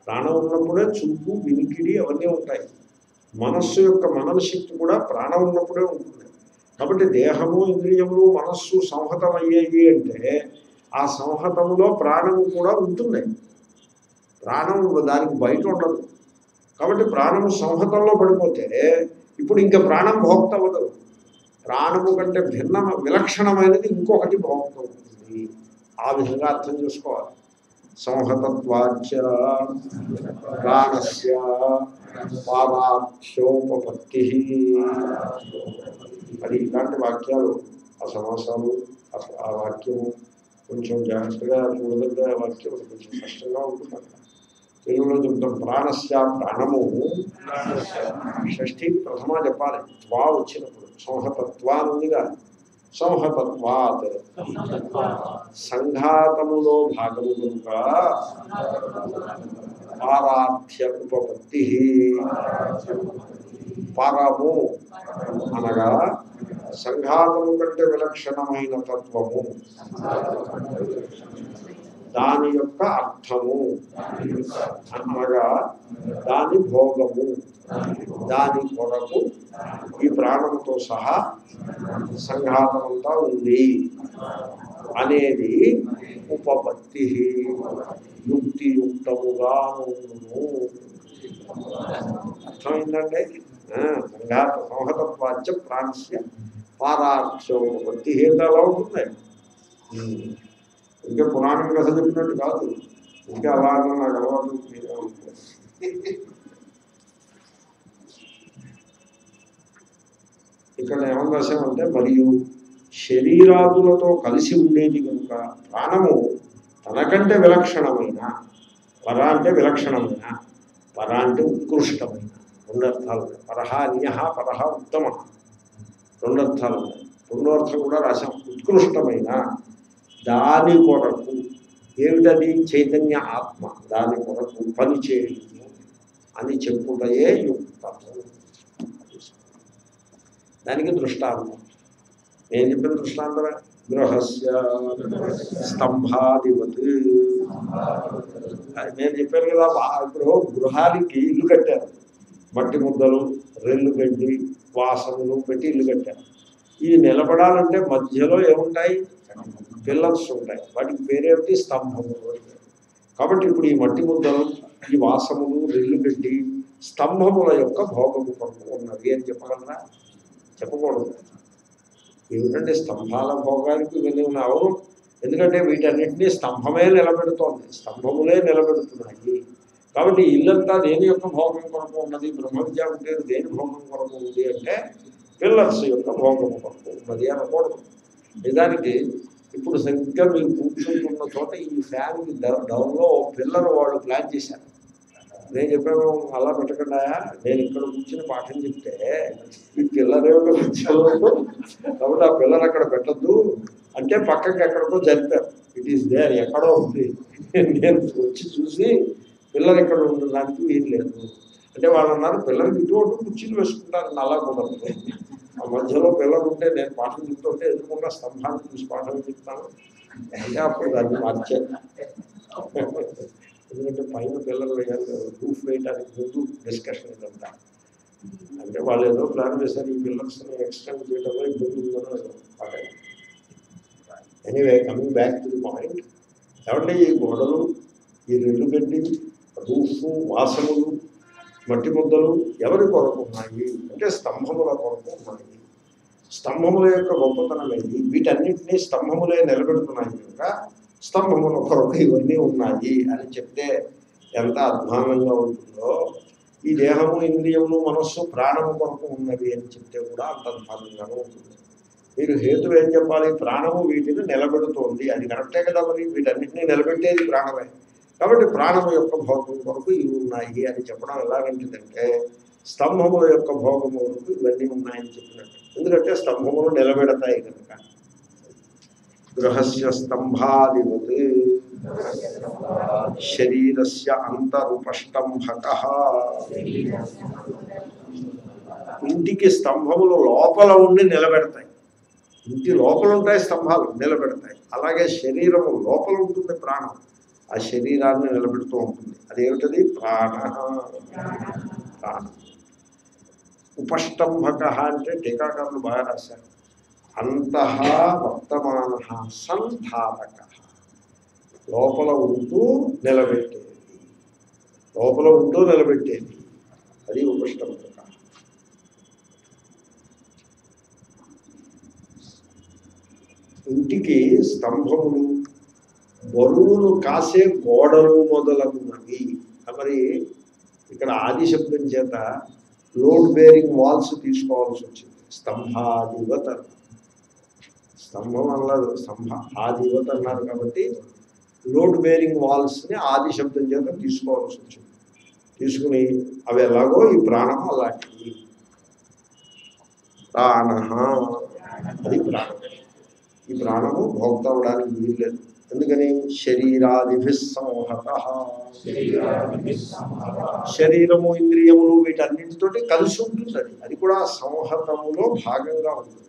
ప్రాణం ఉన్నప్పుడే చూపు వినికిడి అవన్నీ ఉంటాయి. మనస్సు యొక్క మనన శక్తి కూడా ప్రాణం ఉన్నప్పుడే ఉంటుంది. కాబట్టి దేహము ఇంద్రియములు మనస్సు సంహతం అయ్యాయి అంటే ఆ సంహతంలో ప్రాణము కూడా ఉంటుంది. ప్రాణం దానికి బయట ఉండదు. కాబట్టి ప్రాణము సంహతంలో పడిపోతే ఇప్పుడు ఇంకా ప్రాణం భోక్త అవ్వదు ప్రాణము కంటే భిన్న విలక్షణమైనది ఇంకొకటి భోక్త అవుతుంది ఆ విధంగా అర్థం చేసుకోవాలి. సంహతత్వాచ ప్రాణస్య పాదాఖ్యోపపత్తి మరి ఇలాంటి వాక్యాలు ఆ సమాసాలు ఆ- వాక్యము కొంచెం జాగ్రత్తగా చూడదగ్గ వాక్యం కొంచెం కష్టంగా ఉంటుంది. తెలుగులో చెప్తాం ప్రాణస్య ప్రాణము. షష్ఠి ప్రథమ చెప్పాలి. త్వా వచ్చినప్పుడు. సంహతత్వ ఉందిగా. సంహతత్వాత్ సంఘాతములో భాగము కనుక పారార్థ్య ఉపపత్తి పరము అనగా సంఘాతము కంటే విలక్షణమైన తత్వము। దాని యొక్క అర్థము అనగా దాని భోగము దాని కొరకు ఈ ప్రాణంతో సహా సంఘాతమంతా ఉంది అనేది ఉపపత్తి యుక్తియుక్తముగా ఉండును. అర్థమైందండి? ఆ, సంఘాత సంహతత్వాచ ప్రాణస్య పారాక్షోపత్తి హేత అలా ఉంటుంది ఉమ్. ఇంకా పురాణం కథ చెప్పినట్టు కాదు. ఇంకా అలా అన్న నాకు అలవాటు ఇక్కడ ఏమని రాశామంటే మరియు శరీరాదులతో కలిసి ఉండేది కనుక ప్రాణము తనకంటే విలక్షణమైన పర అంటే విలక్షణమైన పర అంటే ఉత్కృష్టమైన రెండు అర్థాలు ఉన్నాయి. పరహ అన్యహ పరహ ఉత్తమ రెండు అర్థాలు ఉన్నాయి. రెండో అర్థం కూడా రాశాం. ఉత్కృష్టమైన దాని కొరకు ఏమిటది? చైతన్య ఆత్మ. దాని కొరకు పని చేయము అని చెప్పుటయే యుక్తము. దానికి దృష్టాంతం. నేను చెప్పిన దృష్టాంతమే? గృహస్య స్తంభాధిపతి నేను చెప్పాను కదా వా- ఇప్పుడు గృహానికి ఇల్లు కట్టారు. మట్టి ముద్దలు రెల్లు పెట్టి వాసనలు పెట్టి ఇల్లు కట్టారు. ఇవి నిలబడాలంటే మధ్యలో ఏముంటాయి? పిల్లర్స్ ఉంటాయి. వాటికి పేరేమిటి స్తంభములు కాబట్టి ఇప్పుడు ఈ మట్టి ముద్దలు ఈ వాసములు రెల్లు పెట్టి స్తంభముల యొక్క భోగము కొరకు ఉన్నది అని చెప్పగలరా? చెప్పకూడదు. ఏమిటంటే స్తంభాల భోగానికి వెళ్ళి ఉన్నాయి అవును ఎందుకంటే వీటన్నింటినీ స్తంభమే నిలబెడుతోంది. స్తంభములే నిలబెడుతున్నాయి. కాబట్టి ఇల్లంతా దేని యొక్క భోగం కొరకు ఉన్నది? బ్రహ్మ విద్యా ఉంటే దేని భోగం కొరకు ఉంది అంటే పిల్లర్స్ యొక్క భోగం కొరకు ఉన్నది అనకూడదు. నిజానికి ఇప్పుడు సరిగ్గా మీరు కూర్చుంటున్న చోట ఈ ఫ్యాన్ డౌన్లో పిల్లర్ వాళ్ళు ప్లాన్ చేశారు. నేను చెప్పాను అలా పెట్టకుండా నేను ఇక్కడ కూర్చుని పాఠం చెప్తే ఈ పిల్లరేవుడు ఏమిటో కాబట్టి ఆ పిల్లలు అక్కడ పెట్టద్దు. అంటే పక్కకి ఎక్కడికో జరిపారు. ఇట్ ఈస్ దేర్ ఎక్కడో ఉంది. నేను వచ్చి చూసి పిల్లలు ఇక్కడ ఉండడానికి వీలు లేదు. అంటే వాళ్ళు అన్నారు పిల్లలకి ఇటువంటి కుర్చీలు వేసుకుంటారు. అలా కుదరదు ఆ మధ్యలో పిల్లలు ఉంటే నేను పాఠం చెప్తుంటే ఎదురుకుండా స్తంభాన్ని చూసి పాఠం చెప్తాను. అప్పుడు దాన్ని మార్చాను. ఎందుకంటే పైన పిల్లలు వేయాలి రూఫ్ వేయడానికి ముందు డిస్కషన్ ఇదంతా అంటే వాళ్ళు ఏదో ప్లాన్ చేశారు ఈ పిల్లర్స్ ఎక్స్టెండ్ చేయడంలో ఇబ్బంది ఉందనో anyway coming back to the point కాబట్టి ఈ గోడలు ఈ రెండు గడ్డి రూఫ్ వాసనలు మట్టి ముద్దలు ఎవరి కొరకు ఉన్నాయి? అంటే స్తంభముల కొరకు ఉన్నాయి. స్తంభముల యొక్క గొప్పతనం ఏంటి? వీటన్నిటినీ స్తంభములే నిలబెడుతున్నాయి కనుక స్తంభముల కొరకు ఇవన్నీ ఉన్నాయి అని చెప్తే ఎంత అధ్వానంగా ఉంటుందో. ఈ దేహము ఇంద్రియములు మనస్సు ప్రాణము కొరకు ఉన్నది అని చెప్తే కూడా అంత అధ్వానంగానే ఉంటుంది. మీరు హేతు ఏం చెప్పాలి? ప్రాణము వీటిని నిలబెడుతోంది. అది కరెక్టే కదా మరి? వీటన్నిటినీ నిలబెట్టేది ప్రాణమే. కాబట్టి ప్రాణము యొక్క భోగం కొరకు ఇవి ఉన్నాయి అని చెప్పడం ఎలాగంటిదంటే స్తంభముల యొక్క భోగము కొరకు ఇవన్నీ ఉన్నాయని చెప్పినట్టు. ఎందుకంటే స్తంభములు నిలబెడతాయి కనుక. గృహస్య స్తంభాదివత్ శరీరస్య అంతరుపష్టంభక. ఇంటికి స్తంభములు లోపల ఉండి నిలబెడతాయి. ఇంటి లోపల ఉంటాయి స్తంభాలు నిలబెడతాయి. అలాగే శరీరము లోపల ఉంటుంది ప్రాణం. ఆ శరీరాన్ని నిలబెడుతూ ఉంటుంది. అదేమిటది? ప్రాణ. ప్రాణం. ఉపష్టంభక అంటే టీకాకారులు బాగా రాశారు. అంత వర్తమాన సంధారక. లోపల ఉంటూ నిలబెట్టేది. లోపల ఉంటూ నిలబెట్టేది. అది ఉపష్టంభక. ఇంటికి స్తంభములు బరువును కాసే గోడలు మొదలగునవి మరి ఇక్కడ ఆది శబ్దం చేత లోడ్ బేరింగ్ వాల్స్ తీసుకోవాల్సి వచ్చింది. స్తంభాదివత స్తంభం అన్నారు స్తంభ ఆదివత అన్నారు కాబట్టి లోడ్ బేరింగ్ వాల్స్ని ఆది శబ్దం చేత తీసుకోవాల్సి వచ్చింది. తీసుకుని అవి ఎలాగో ఈ ప్రాణం అలాంటివి ప్రాణ అది ప్రాణం. ఈ ప్రాణము భోక్త అవడానికి వీల్లేదు. ఎందుకని? శరీరాదిభి సంహత. శరీరము ఇంద్రియములు వీటన్నిటితోటి కలిసి ఉంటుంది అది అది కూడా సంహతములో భాగంగా ఉంటుంది.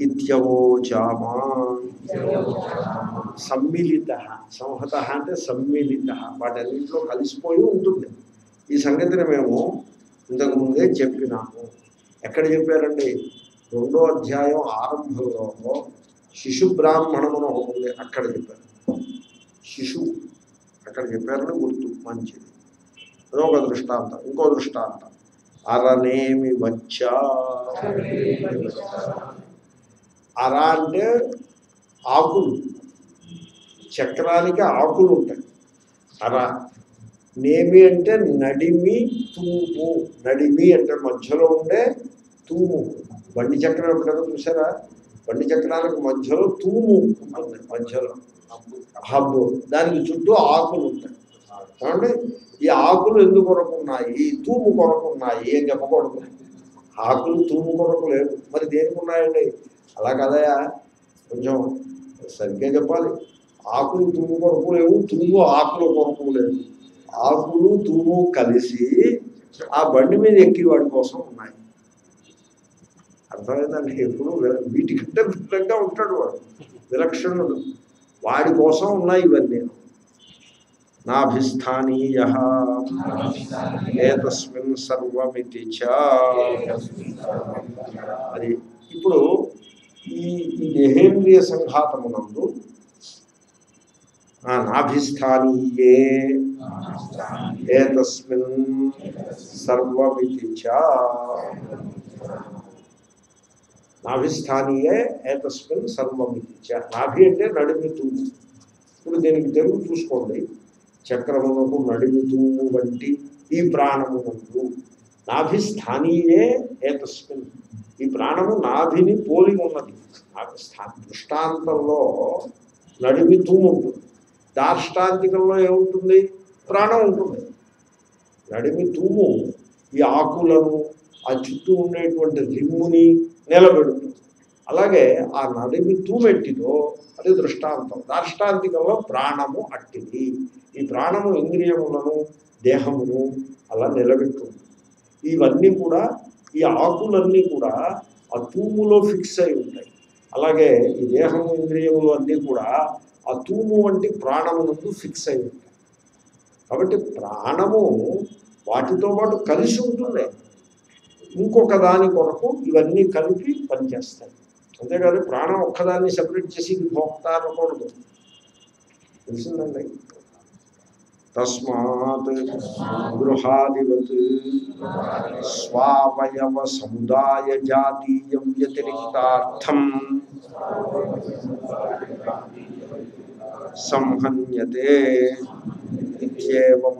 ఇత్యవోచామా సమ్మిళిత. సంహత అంటే సమ్మిళిత. వాటన్నింటిలో కలిసిపోయి ఉంటుంది. ఈ సంగతిని మేము ఇంతకుముందే చెప్పినాము. ఎక్కడ చెప్పారండి? రెండో అధ్యాయం ఆరంభంలో శిశు బ్రాహ్మణమును ఉంది అక్కడ చెప్పారు. శిశు అక్కడ చెప్పారని గుర్తు మంచిది. అదొక దృష్టాంతం ఇంకో దృష్టాంతం. అరనేమి వచ్చా? అర అంటే ఆకులు. చక్రానికి ఆకులు ఉంటాయి. అర. నేమి అంటే నడిమి తూము. నడిమి అంటే మధ్యలో ఉండే తూము. బండి చక్రం ఎప్పుడైనా చూసారా? బండి చక్రాలకు మధ్యలో తూము ఉంటుంది మధ్యలో. హబ్బు. దానికి చుట్టూ ఆకులు ఉంటాయి. ఈ ఆకులు ఎందుకు కొరకు ఉన్నాయి తూము కొరకు ఉన్నాయి చెప్పకూడదు. ఆకులు తూము కొరకు లేవు. మరి దేనికి ఉన్నాయండి? అలా కదయా కొంచెం సరిగ్గా చెప్పాలి. ఆకులు తుమ్ము కొరకు లేవు తూము ఆకులు కొరకు లేవు. ఆకులు తూము కలిసి ఆ బండి మీద ఎక్కి వాడి కోసం ఉన్నాయి. అర్థమైందండి? ఎప్పుడు వీటికంటే భిన్నంగా ఉంటాడు వాడు. విలక్షణుడు. వాడి కోసం ఉన్నాయి ఇవన్నీ. నాభిస్థానీయ. ఏతస్మిన్ సర్వమితి చ. అది ఇప్పుడు ఈ ఈ దేహేంద్రియ సంఘాతమునందు ఆ నాభిస్థానీయే. ఏతస్మిన్ సర్వమితి చ. నాభిస్థానీయే ఏతస్మిన్ సర్వమితి చ నాభి అంటే నడిమి తూము ఇప్పుడు దీనికి తెలుగు చూసుకోండి. చక్రమునకు నడిమి తూము వంటి ఈ ప్రాణమునందు నాభిస్థానీయే ఏతస్మిన్. ఈ ప్రాణము నాభిని పోలి ఉన్నది. నాభి దృష్టాంతంలో నడిమి తూము ఉంటుంది. దార్ష్టాంతికంలో ఏముంటుంది? ప్రాణం ఉంటుంది. నడిమి తూము ఈ ఆకులను ఆ చుట్టూ ఉండేటువంటి రిమ్ముని నిలబెడుతుంది. అలాగే ఆ నడిమి తూమెట్టిదో అది దృష్టాంతం. దార్ష్టాంతికంలో ప్రాణము అట్టిది. ఈ ప్రాణము ఇంద్రియములను దేహమును అలా నిలబెట్టుంది. ఇవన్నీ కూడా ఈ ఆకులన్నీ కూడా ఆ తూములో ఫిక్స్ అయి ఉంటాయి. అలాగే ఈ దేహము ఇంద్రియములు అన్నీ కూడా ఆ తూము వంటి ప్రాణమునందు ఫిక్స్ అయి ఉంటాయి. కాబట్టి ప్రాణము వాటితో పాటు కలిసి ఉంటుంది. ఇంకొక దాని కొరకు ఇవన్నీ కలిపి పనిచేస్తాయి. అంతేకాదు ప్రాణం ఒక్కదాన్ని సెపరేట్ చేసి ఇది భోక్త అనకూడదు. తెలిసిందండి? తస్మాత్ గృహాదివత్ స్వావయవ సముదాయ జాతీయం వ్యతిరిక్తార్థం సంహన్యతే ఇత్యేవం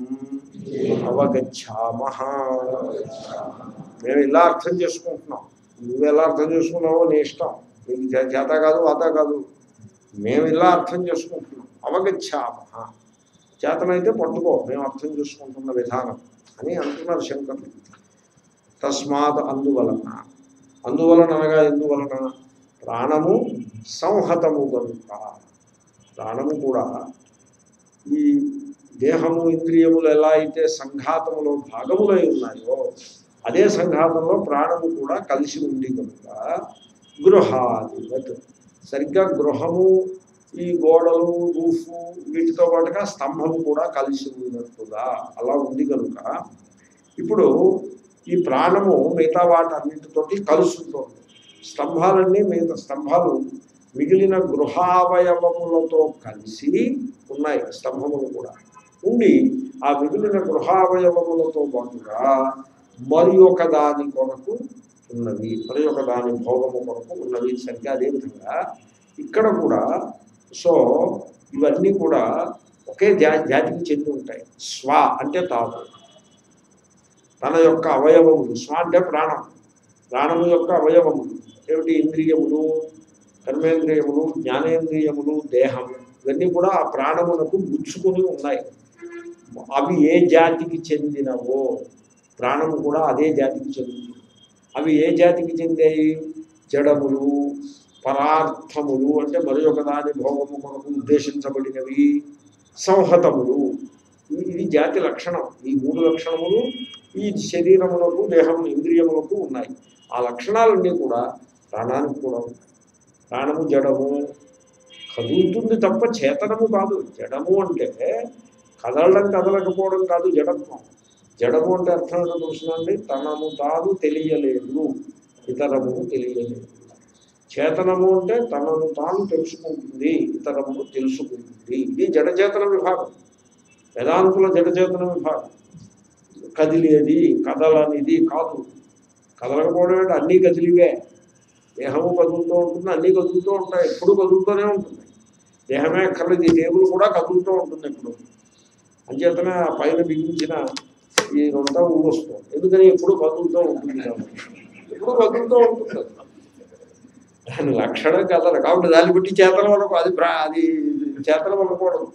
అవగచ్చామః మేము ఇలా అర్థం చేసుకుంటున్నాం. నువ్వు ఎలా అర్థం చేసుకున్నావో నీ ఇష్టం. నీకు చేత కాదు వాత కాదు. మేము ఇలా అర్థం చేసుకుంటున్నాం. అవగచ్చామ చేతనైతే పట్టుకో మేము అర్థం చేసుకుంటున్న విధానం అని అంటున్నారు శంకర్లు. తస్మాత్ అందువలన. అందువలన అనగా ఎందువలన? ప్రాణము సంహతము కనుక. ప్రాణము కూడా ఈ దేహము ఇంద్రియములు ఎలా అయితే సంఘాతములో భాగములై ఉన్నాయో అదే సంఘాతంలో ప్రాణము కూడా కలిసి ఉంది కనుక గృహాదివత్ సరిగ్గా గృహము ఈ గోడలు రూఫు వీటితో పాటుగా స్తంభము కూడా కలిసి ఉన్నట్టుగా అలా ఉంది కనుక ఇప్పుడు ఈ ప్రాణము మిగతా వాటన్నిటితోటి కలుస్తుంటుంది స్తంభాలన్నీ మిగతా స్తంభాలు మిగిలిన గృహావయవములతో కలిసి ఉన్నాయి స్తంభములు కూడా. ఉండి ఆ మిగిలిన గృహావయవములతో పాటుగా మరి ఒక దాని కొరకు ఉన్నవి మరి ఒక దాని భోగము కొరకు ఉన్నవి సరిగ్గా అదేవిధంగా ఇక్కడ కూడా సో ఇవన్నీ కూడా ఒకే జా జాతికి చెంది ఉంటాయి. స్వ అంటే తాను తన యొక్క అవయవములు స్వ అంటే ప్రాణం. ప్రాణము యొక్క అవయవములు ఏమిటి? ఇంద్రియములు కర్మేంద్రియములు జ్ఞానేంద్రియములు దేహం ఇవన్నీ కూడా ఆ ప్రాణమునకు గుచ్చుకుని ఉన్నాయి. అవి ఏ జాతికి చెందినవో ప్రాణము కూడా అదే జాతికి చెందుతుంది అవి ఏ జాతికి చెందాయి? జడములు పరార్థములు అంటే మరి ఒకదాని భోగము కొరకు ఉద్దేశించబడినవి. సంహతములు. ఇది జాతి లక్షణం. ఈ మూడు లక్షణములు ఈ శరీరములకు దేహము ఇంద్రియములకు ఉన్నాయి. ఆ లక్షణాలన్నీ కూడా ప్రాణానికి కూడా ఉన్నాయి. ప్రాణము జడము కదులుతుంది తప్ప చేతనము కాదు. జడము అంటే కదలడం కదలకపోవడం కాదు జడత్వం. జడము అంటే అర్థం ఏంటో తెలుసునండి తనము తాను తెలియలేదు ఇతరము తెలియలేదు. చేతనము అంటే తనను తాను తెలుసుకుంటుంది ఇతరము తెలుసుకుంటుంది. ఇది జడచేతన విభాగం. వేదాంతుల జడచేతన విభాగం. కదిలేది కదలనిది కాదు. కదలకపోవడం అంటే అన్నీ కదిలివే. దేహము కదులుతూ ఉంటుంది అన్నీ కదులుతూ ఉంటాయి. ఎప్పుడు కదులుతూనే ఉంటుంది. దేహమే అక్కర్లేదు ఈ టేబుల్ కూడా కదులుతూ ఉంటుంది ఎప్పుడు. అంచేతనే ఆ పైన బిగించిన ఈ రొంత ఎందుకని ఎప్పుడు కదులుతూ ఉంటుంది కాబట్టి ఎప్పుడు కదులుతూ ఉంటుంది దాని లక్షణం కదలు కాబట్టి దాన్ని బట్టి చేతలు వరకు అది ప్రా అది చేతలు వలకూడదు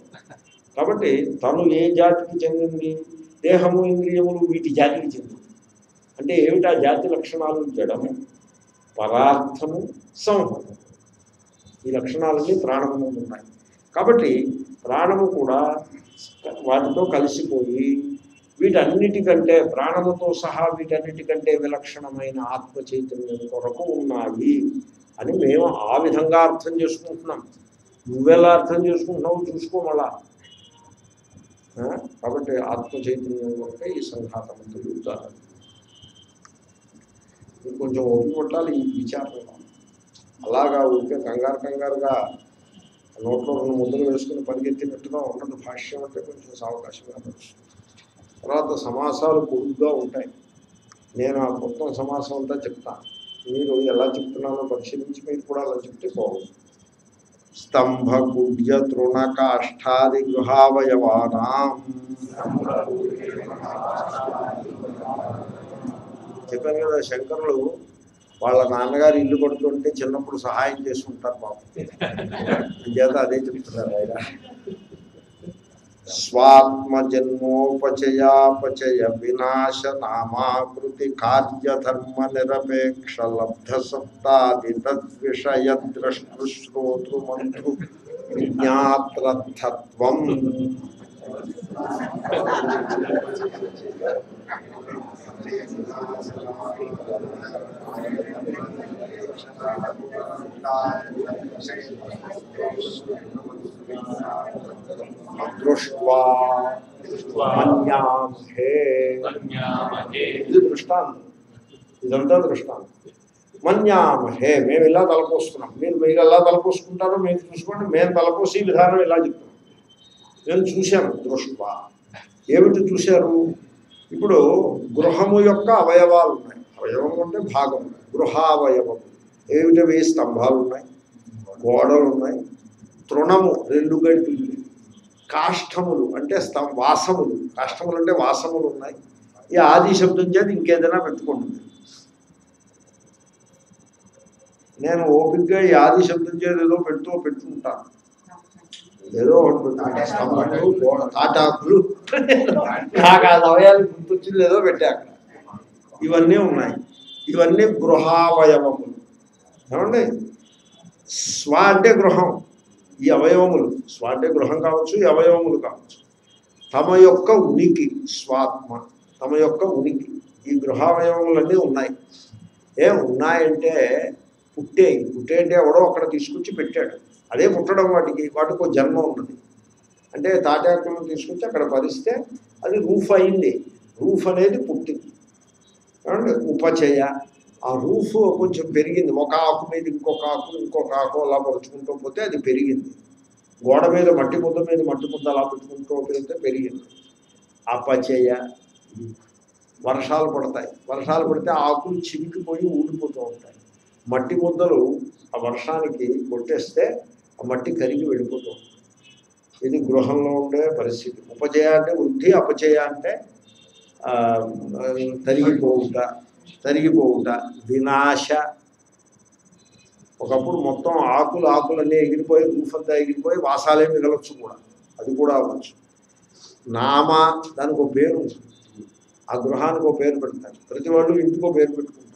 కాబట్టి తను ఏ జాతికి చెందింది? దేహము ఇంద్రియములు వీటి జాతికి చెందింది అంటే ఏమిటి ఆ జాతి లక్షణాలు? జడము పదార్థము సంహము. ఈ లక్షణాలన్నీ ప్రాణము ఉన్నాయి. కాబట్టి ప్రాణము కూడా వాటితో కలిసిపోయి వీటన్నిటికంటే ప్రాణముతో సహా వీటన్నిటికంటే విలక్షణమైన ఆత్మ చైతన్యం కొరకు ఉన్నాయి అని మేము ఆ విధంగా అర్థం చేసుకుంటున్నాం. నువ్వెలా అర్థం చేసుకుంటున్నావు చూసుకో మళ్ళా. ఆ? కాబట్టి ఆత్మ చైతన్యం కొరకే ఈ సంఘాతం జరుగుతారు కొంచెం ఓపిక ఈ విచారంలో అలాగా ఊరికే కంగారు కంగారుగా నోట్లో రెండు ముద్దలు వేసుకుని పరిగెత్తినట్టుగా ఉండదు. భాష్యం అంటే కొంచెం అవకాశంగా నడుస్తుంది తర్వాత సమాసాలు పొడుగ్గా ఉంటాయి. నేను ఆ మొత్తం సమాసం అంతా చెప్తాను మీరు ఎలా చెప్తున్నానో పరిశీలించి మీరు కూడా అలా చెప్తే బాగుంది స్తంభ గుడ్య తృణ కాష్టాది గృహావయవానాం. చెప్పాను కదా శంకరులు వాళ్ళ నాన్నగారు ఇల్లు కొడుతుంటే చిన్నప్పుడు సహాయం చేసుకుంటారు పాపం. (laughs) చేత అదే చెప్తున్నారు ఆయన. స్వాత్మజన్మోపచయాపచయ వినాశ నామాకృతి కార్యధర్మ నిరపేక్ష లబ్ధ సప్తాది తద్విషయ ద్రష్టృశ్రోతృ మంత్రు విజ్ఞాత్రర్థత్వం దృష్ట్వా మన్యామహే ఇది దృష్టాంతం. ఇదంతా దృష్టాంతం. మన్యామహే మేము ఇలా తలపోస్తున్నాం. మీరు మీరు ఎలా తలపోసుకుంటారో మీరు చూసుకోండి. మేము తలపోసి విధానం ఇలా చెప్తున్నాం. నేను చూశాను దృష్ట్వా. ఏమిటి చూశారు? ఇప్పుడు గృహము యొక్క అవయవాలు ఉన్నాయి. అవయవం అంటే భాగం. గృహావయవం. ఏమిటవి స్తంభాలు ఉన్నాయి. గోడలు ఉన్నాయి. తృణము రెండు గడ్డి కాష్టములు అంటే స్తం వాసములు. కాష్టములు అంటే వాసములు ఉన్నాయి. ఈ ఆది శబ్దం చేతి ఇంకేదైనా పెట్టుకోండి. నేను ఓపికగా ఈ ఆది శబ్దం చేతి ఏదో పెడుతూ పెట్టుకుంటాను ఏదో ఒకటి పెట్టుకుంటా. తాటాకులు. నాకు ఆ సమయాలు గుర్తొచ్చింది ఏదో పెట్టాక ఇవన్నీ ఉన్నాయి. ఇవన్నీ గృహావయవములు. ఏమండి? స్వ అంటే గృహం. ఈ అవయవములు స్వ అంటే గృహం కావచ్చు ఈ అవయవములు కావచ్చు. తమ యొక్క ఉనికి స్వాత్మ తమ యొక్క ఉనికి ఈ గృహావయవములన్నీ ఉన్నాయి. ఏ ఉన్నాయంటే పుట్టే పుట్టే అంటే ఎవడో అక్కడ తీసుకొచ్చి పెట్టాడు. అదే పుట్టడం వాటికి వాటికి ఒక జన్మ ఉన్నది. అంటే తాటాకులను తీసుకొచ్చి అక్కడ పరిస్తే అది రూఫ్ అయింది. రూఫ్ అనేది పుట్టింది. ఏమంటే ఉపచయ ఆ రూఫ్ కొంచెం పెరిగింది. ఒక ఆకు మీద ఇంకొక ఆకు ఇంకొక ఆకు అలా పరుచుకుంటూ పోతే అది పెరిగింది. గోడ మీద మట్టి ముద్ద మీద మట్టి ముద్ద అలా పెట్టుకుంటూ పోతే పెరిగింది. అప్పచేయ వర్షాలు పడతాయి. వర్షాలు పడితే ఆకులు చిమికిపోయి ఊడిపోతూ ఉంటాయి. మట్టి ముద్దలు ఆ వర్షానికి కొట్టేస్తే ఆ మట్టి కరిగి వెళ్ళిపోతూ ఉంటుంది. ఇది గృహంలో ఉండే పరిస్థితి. ఉపచయ అంటే వృద్ధి అపచయ అంటే ఆ, తరిగిపోవుట. తరిగిపోవుట వినాశ. ఒకప్పుడు మొత్తం ఆకులు ఆకులన్నీ ఎగిరిపోయి రూఫంతా ఎగిరిపోయి వాసాలే మిగలొచ్చు కూడా. అది కూడా అవ్వచ్చు. నామ దానికి ఒక పేరు ఆ గృహానికి ఒక పేరు పెడతారు. ప్రతి వాళ్ళు ఇంటికి ఒక పేరు పెట్టుకుంటారు.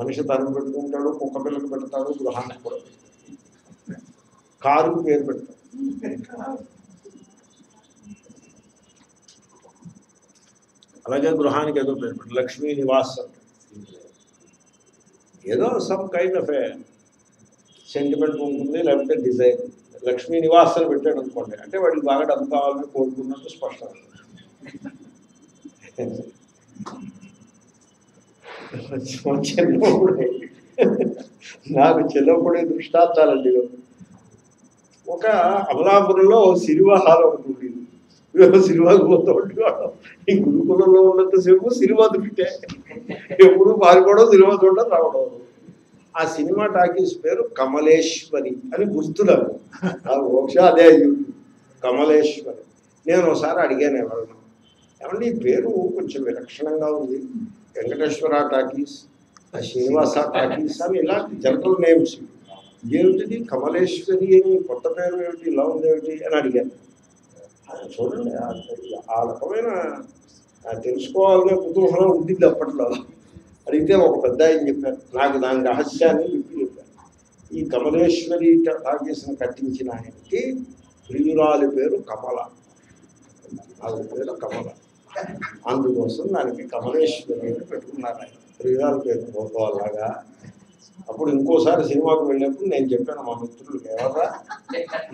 మనిషి తనకు పెట్టుకుంటాడు కుక్క పిల్లలు పెడతాడు గృహానికి కూడా పెడతాడు. కారుకు పేరు పెడతాడు అలాగే గృహానికి ఏదో పేరు పెట్టారు లక్ష్మీ నివాస్. ఏదో some kind of a sentiment ఉంటుంది లేకపోతే డిజైన్ లక్ష్మీ నివాస్ అని పెట్టాడు అనుకోండి అంటే వాడికి బాగా డబ్బు కావాలని కోరుకున్నట్టు స్పష్టం. చిన్నప్పుడే నాకు చిన్నప్పుడే దృష్టాంతాలండి ఒక అమలాపురంలో సిరివాహాలు ఒకటి ఉండేది సినిమాకి పోతూ ఉండేవాడు ఈ గురుకులంలో ఉన్నంతసేపు సినిమా దృష్టే ఎప్పుడు పారిపోవడం సినిమా చూడడం రావడం. ఆ సినిమా టాకీస్ పేరు కమలేశ్వరి అని గుర్తు నాకు బహుశా అదే కమలేశ్వరి. నేను ఒకసారి అడిగాను ఎవరన్నా ఏమంటే ఈ పేరు కొంచెం విలక్షణంగా ఉంది. వెంకటేశ్వర టాకీస్ ఆ శ్రీనివాస టాకీస్ అని ఇలాంటి జనరల్ నేమ్స్. ఏమిటిది? కమలేశ్వరి అని కొత్త పేరు ఏమిటి? ఇలా ఉంది ఏమిటి అని అడిగాను. అది చూడండి ఆ- రకమైన తెలుసుకోవాలనే కుతూహలం ఉంటుంది అప్పట్లో. అడిగితే ఒక పెద్ద ఆయన చెప్పారు నాకు దాని రహస్యాన్ని విప్పి చెప్పారు. ఈ కమలేశ్వరి రాజేశ్వరిని కట్టించిన ఆయనకి ప్రియురాలి పేరు కమల. ఆవిడ పేరు కమల. అందుకోసం దానికి కమలేశ్వరి అని పెట్టుకున్నారు ఆయన. ప్రియురాలి పేరు పోవాలాగా అప్పుడు ఇంకోసారి సినిమాకు వెళ్ళినప్పుడు నేను చెప్పాను మా మిత్రులకు ఎవరా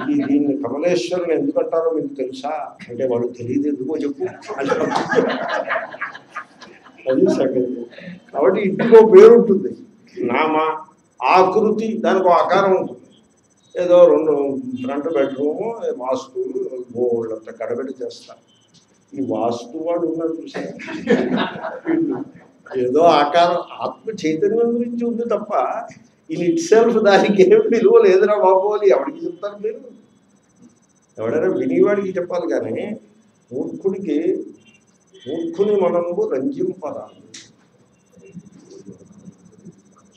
ఇది దీన్ని కమలేశ్వరుని ఎందుకు అంటారో మీకు తెలుసా? అంటే వాళ్ళు తెలియదు ఎందుకో చెప్పు. అది సంగతి. కాబట్టి ఇంటికో పేరు ఉంటుంది నామ ఆకృతి దానికి ఆకారం ఉంటుంది. ఏదో రెండు ఫ్రంట్ బెడ్రూము వాస్తు బోల్డ్ అంత గడబడి చేస్తారు. ఈ వాస్తు వాడు ఉన్నాడు చూసారు ఏదో ఆకారం ఆత్మ చైతన్యం గురించి ఉంది తప్ప ఇన్ ఇట్ సెల్ఫ్ దానికి ఏం విలువ లేదురా బాబు అని ఎవరికి చెప్తారు మీరు? ఎవడైనా వినివాడికి చెప్పాలి కానీ మూర్ఖుడికి మూర్ఖుని మనము రంజింపరాదు.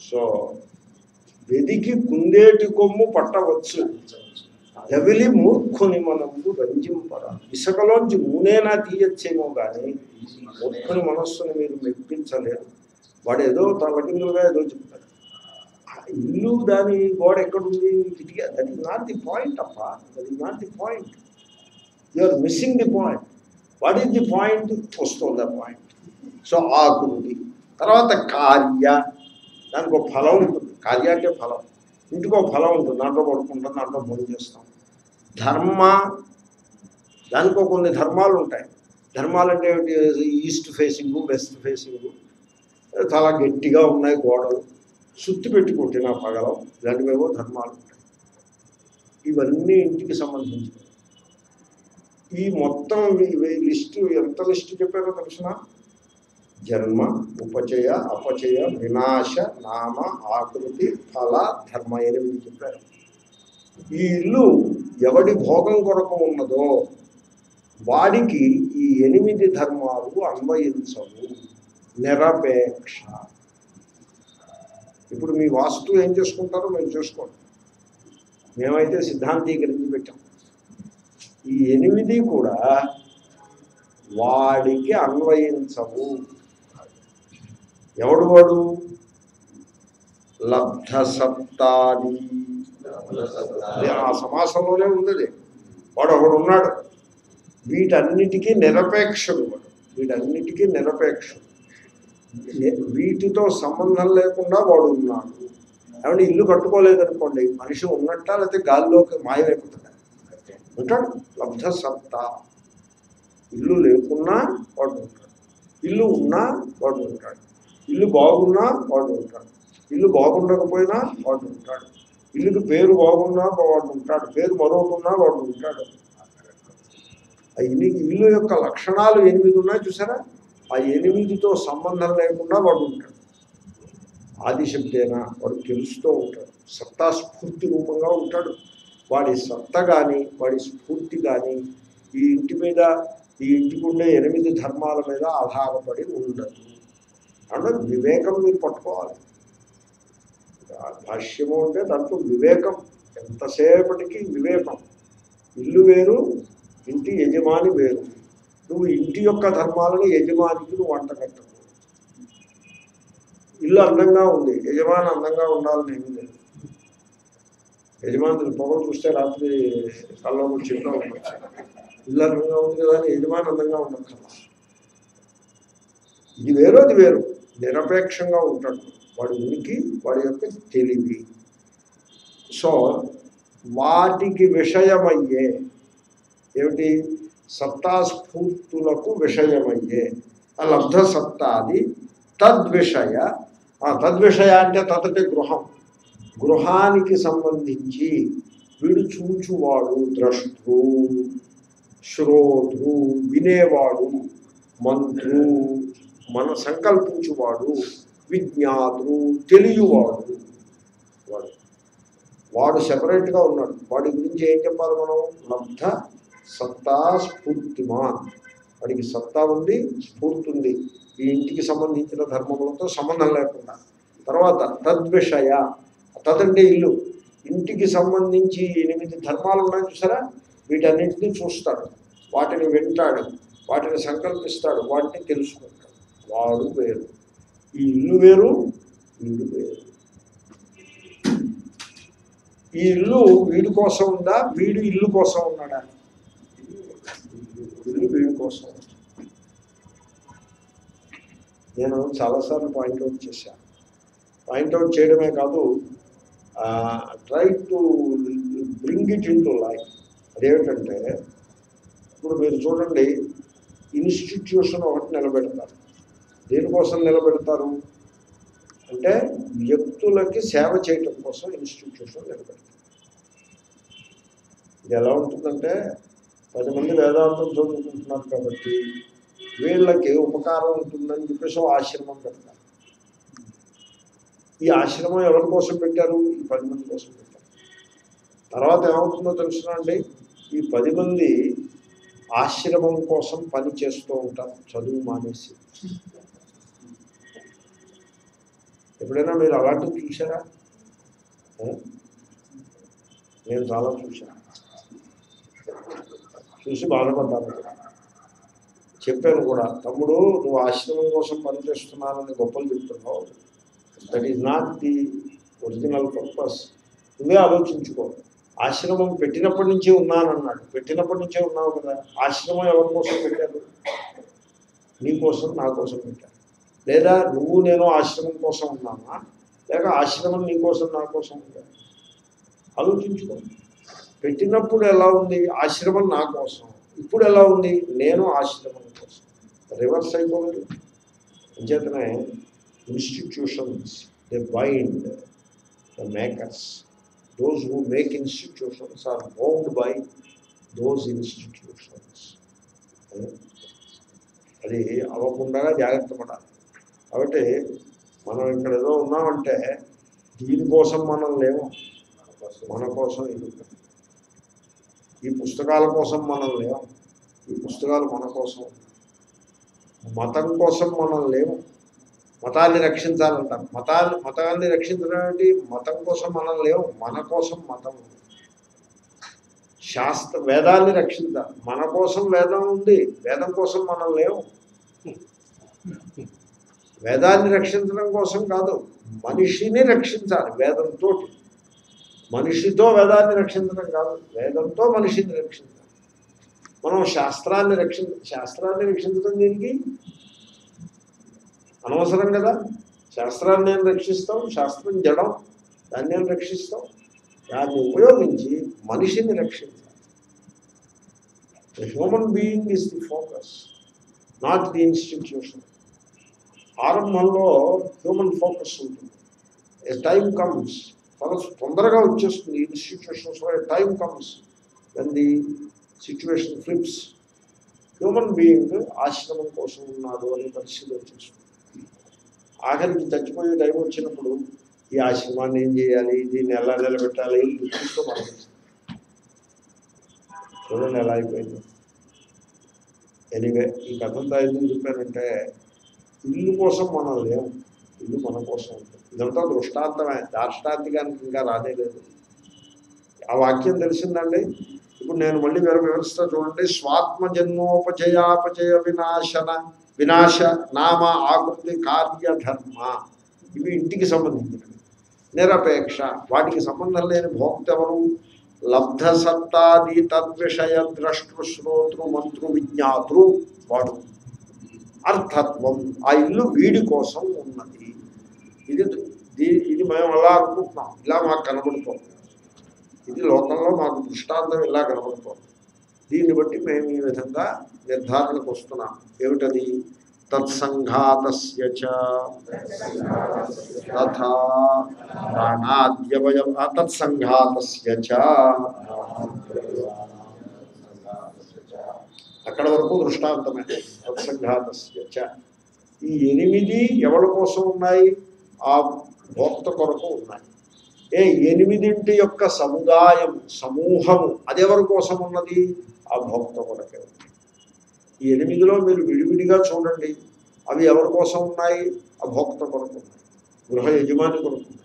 సో వెదికి కుందేటి కొమ్ము పట్టవచ్చు. దవిలి మూర్ఖుని మనము రంజింపరా ఇసుకలోంచి నూనెనా తీయచ్చేమో కానీ మూర్ఖుని మనస్సును మీరు మెప్పించలేరు. వాడు ఏదో తలకిందులుగా ఏదో చెప్తాడు. ఇల్లు దాని గోడ ఎక్కడుంది? కిటికీ that is not the point అప్ప. That is not the point you are missing the point what is the point వస్తుంది ఆ పాయింట్ సో ఆకుంది తర్వాత కార్య. దానికి ఒక ఫలం ఉంటుంది. కార్య అంటే ఫలం. ఇంటికి ఒక ఫలం ఉంటుంది. దాంట్లో పడుకుంటాం దాంట్లో భోజనం చేస్తాం. ధర్మ దానికో కొన్ని ధర్మాలు ఉంటాయి ధర్మాలు అంటే ఈస్ట్ ఫేసింగ్ వెస్ట్ ఫేసింగ్. చాలా గట్టిగా ఉన్నాయి గోడలు. సుత్తి పెట్టుకుంటే నా పగలం ఇలాంటివేవో ధర్మాలు ఉంటాయి. ఇవన్నీ ఇంటికి సంబంధించినవి. ఈ మొత్తం లిస్టు ఎంత లిస్టు చెప్పారో తెలిసిన? జన్మ ఉపచయ అపచయ వినాశ నామ ఆకృతి ఫల ధర్మ ఎనిమిది చెప్పారు. ఈ ఇల్లు ఎవడి భోగం కొరకు ఉన్నదో వాడికి ఈ ఎనిమిది ధర్మాలు అన్వయించవు. నిరపేక్ష. ఇప్పుడు మీ వాస్తు ఏం చేసుకుంటారో మేము చూసుకోండి. మేమైతే సిద్ధాంతీకరించి పెట్టాం. ఈ ఎనిమిది కూడా వాడికి అన్వయించవు. ఎవడు వాడు? లబ్ధ సప్తాది అది ఆ సమాసంలోనే ఉంది వాడు ఒకడు ఉన్నాడు వీటన్నిటికీ నిరపేక్షుడు వాడు. వీటన్నిటికీ నిరపేక్షుడు. వీటితో సంబంధం లేకుండా వాడు ఉన్నాడు ఏమంటే ఇల్లు కట్టుకోలేదనుకోండి మనిషి ఉన్నట్ట లేకపోతే గాల్లోకి మాయమైపోతాడు. ఉంటాడు లబ్ధ సత్తా ఇల్లు లేకున్నా వాడు ఉంటాడు ఇల్లు ఉన్నా వాడు ఉంటాడు ఇల్లు బాగున్నా వాడు ఉంటాడు ఇల్లు బాగుండకపోయినా వాడు ఉంటాడు ఇల్లుకి పేరు బాగున్నా వాడు ఉంటాడు. పేరు మరొకటి వాడు ఉంటాడు. ఆ ఇల్లు ఇల్లు యొక్క లక్షణాలు ఎనిమిది ఉన్నాయి చూసారా? ఆ ఎనిమిదితో సంబంధం లేకుండా వాడు ఉంటాడు. ఆదిశబ్దేనా? వాడు తెలుస్తూ ఉంటాడు. సత్తా స్ఫూర్తి రూపంగా ఉంటాడు. వాడి సత్త కానీ వాడి స్ఫూర్తి కానీ ఈ ఇంటి మీద ఈ ఇంటికి ఉండే ఎనిమిది ధర్మాల మీద ఆధారపడి ఉండదు. అంటే వివేకం మీరు పట్టుకోవాలి. భాష్యము అంటే దాంట్లో వివేకం. ఎంతసేపటికి వివేకం? ఇల్లు వేరు ఇంటి యజమాని వేరు. నువ్వు ఇంటి యొక్క ధర్మాలను యజమానికి నువ్వు వంటగట్టవు ఇల్లు అందంగా ఉంది యజమాని అందంగా ఉండాలని ఏమీ లేదు. యజమాని పొగలు చూస్తే రాత్రి కళ్ళలో చిన్న ఉండొచ్చు ఇల్లు అందంగా ఉంది కదా అని యజమాని అందంగా ఉండదు ఇది వేరు అది వేరు. నిరపేక్షంగా ఉంటాడు. వాడి ఉనికి వాడి యొక్క తెలివి సో వాటికి విషయమయ్యే ఏమిటి సత్తాస్ఫూర్తులకు విషయమయ్యే ఆ లబ్ధ సత్తాది తద్విషయ ఆ తద్విషయ అంటే తదటి గృహం గృహానికి సంబంధించి వీడు చూచువాడు ద్రష్టృ శ్రోతృ వినేవాడు మంత్రు మన సంకల్పించువాడు విజ్ఞాతుడు తెలియవాడు. వాడు వాడు సెపరేట్గా ఉన్నాడు. వాడి గురించి ఏం చెప్పాలి మనం? లబ్ధ సత్తా స్ఫూర్తిమాన్ వాడికి సత్తా ఉంది స్ఫూర్తి ఉంది. ఈ ఇంటికి సంబంధించిన ధర్మములతో సంబంధం లేకుండా. తర్వాత తద్విషయ తదంటే ఇల్లు. ఇంటికి సంబంధించి ఎనిమిది ధర్మాలు ఉన్నాయి చూసారా? వీటన్నింటినీ చూస్తాడు. వాటిని వింటాడు. వాటిని సంకల్పిస్తాడు. వాటిని తెలుసుకుంటాడు. వాడు వేరు. ఈ ఇల్లు వేరు వీడు వేరు. ఈ ఇల్లు వీడి కోసం ఉందా? వీడు ఇల్లు కోసం ఉన్నాడా? ఇల్లు వీడి కోసం నేను చాలాసార్లు పాయింట్అవుట్ చేశాను పాయింట్అవుట్ చేయడమే కాదు try to bring it into life. అదేమిటంటే ఇప్పుడు మీరు చూడండి ఇన్స్టిట్యూషన్ ఒకటి నిలబెడతారు. దేనికోసం నిలబెడతారు? అంటే వ్యక్తులకి సేవ చేయటం కోసం ఇన్స్టిట్యూషన్ నిలబెడతారు. ఇది ఎలా ఉంటుందంటే పది మంది వేదాంతం చదువుకుంటున్నారు కాబట్టి వీళ్ళకి ఉపకారం ఉంటుందని చెప్పేసి ఆశ్రమం పెడతారు. ఈ ఆశ్రమం ఎవరి కోసం పెట్టారు? ఈ పది మంది కోసం పెట్టారు. తర్వాత ఏమవుతుందో తెలుసునా అండి? ఈ పది మంది ఆశ్రమం కోసం పని చేస్తూ ఉంటారు. చదువు మానేసి. ఎప్పుడైనా మీరు అలాంటివి చూసారా నేను చాలా చూశాను చూసి బాధపడ్డాను. కూడా. చెప్పాను కూడా తమ్ముడు నువ్వు ఆశ్రమం కోసం పనిచేస్తున్నానని గొప్పలు చెప్తున్నావు. That is not the original purpose నువ్వే ఆలోచించుకో. ఆశ్రమం పెట్టినప్పటి నుంచే ఉన్నానన్నాడు. పెట్టినప్పటి నుంచే ఉన్నావు కదా. ఆశ్రమం ఎవరి కోసం పెట్టారు? నీ కోసం నా కోసం పెట్టారు. లేదా నువ్వు నేను ఆశ్రమం కోసం ఉన్నానా? లేక ఆశ్రమం నీ కోసం నా కోసం ఉందా? ఆలోచించుకో. పెట్టినప్పుడు ఎలా ఉంది? ఆశ్రమం నా కోసం. ఇప్పుడు ఎలా ఉంది? నేను ఆశ్రమం కోసం. రివర్స్ అయిపోలేదు అంచేతనే institutions they bind the makers those who make institutions are bound by those institutions అది అవ్వకుండా జాగ్రత్త పడాలి. కాబట్టి మనం ఇక్కడ ఏదో ఉన్నామంటే దీనికోసం మనం లేము. మన కోసం ఇది. ఈ పుస్తకాల కోసం మనం లేము. ఈ పుస్తకాలు మన కోసం. మతం కోసం మనం లేము. మతాన్ని రక్షించాలంటారు మతాన్ని మతాన్ని రక్షించడం ఏంటి? మతం కోసం మనం లేవు మన కోసం మతం శాస్త్ర వేదాన్ని రక్షించాలి. మన కోసం వేదం ఉంది. వేదం కోసం మనం లేవు వేదాన్ని రక్షించడం కోసం కాదు మనిషిని రక్షించాలి వేదంతో. మనిషితో వేదాన్ని రక్షించడం కాదు వేదంతో మనిషిని రక్షించాలి. మనం శాస్త్రాన్ని రక్షి శాస్త్రాన్ని రక్షించడం దీనికి? అనవసరం కదా. శాస్త్రాన్ని నేను రక్షిస్తాం? శాస్త్రం జడం దాన్ని నేను రక్షిస్తాం? దాన్ని ఉపయోగించి మనిషిని రక్షించాలి. Human being is the focus not the institution ఆరంభంలో హ్యూమన్ ఫోకస్ ఉంటుంది. ఏ టైం కమ్స్ చాలా తొందరగా వచ్చేస్తుంది. ఇన్స్టిట్యూషన్స్లో time comes then the situation flips human being ఆశ్రమం కోసం ఉన్నాడు అనే పరిస్థితి వచ్చేస్తుంది ఆఖరికి చచ్చిపోయే టైం వచ్చినప్పుడు ఈ ఆశ్రమాన్ని ఏం చేయాలి? దీన్ని ఎలా నిలబెట్టాలి? చూస్తూ మనం చూడండి ఎలా అయిపోయింది. ఎనివే ఈ కథంతా ఎందుకు చెప్పానంటే ఇల్లు కోసం మనం లేము ఇల్లు మన కోసం. ఇదంతా దృష్టాంతమే. దార్ష్టాంతికానికి ఇంకా రానేలేదు. ఆ వాక్యం తెలిసిందండి? ఇప్పుడు నేను మళ్ళీ వేరే వివరిస్తా చూడండి. స్వాత్మ జన్మోపచయాపచయ వినాశన వినాశ నామ ఆకృతి కార్యధర్మ ఇవి ఇంటికి సంబంధించినవి. నిరపేక్ష. వాటికి సంబంధం లేని భోక్తెవరు లబ్ధసత్తాది తద్విషయ ద్రష్టృ శ్రోతృ మంత్రు విజ్ఞాతృ వాడు. అర్థత్వం ఆ ఇల్లు వీడి కోసం ఉన్నది. ఇది ఇది మేము అలా అనుకుంటున్నాం. ఇలా మాకు కనబడుతోంది. ఇది లోకంలో మాకు దృష్టాంతం ఇలా కనబడుతోంది. దీన్ని బట్టి మేము ఈ విధంగా నిర్ధారణకు వస్తున్నాం. ఏమిటది? తత్సంఘాతస్య చ. తథా ప్రాణాద్యవయ తత్సంఘాతస్య అక్కడ వరకు దృష్టాంతమే తత్సంఘాతస్య ఈ ఎనిమిది ఎవరి కోసం ఉన్నాయి? ఆ భోక్త కొరకు ఉన్నాయి. ఏ ఎనిమిదింటి యొక్క సముదాయం సమూహము అదెవరి కోసం ఉన్నది? ఆ భోక్త కొరకే ఉంది. ఈ ఎనిమిదిలో మీరు విడివిడిగా చూడండి. అవి ఎవరి కోసం ఉన్నాయి? ఆ భోక్త కొరకు ఉన్నాయి. గృహ యజమాని కొరకు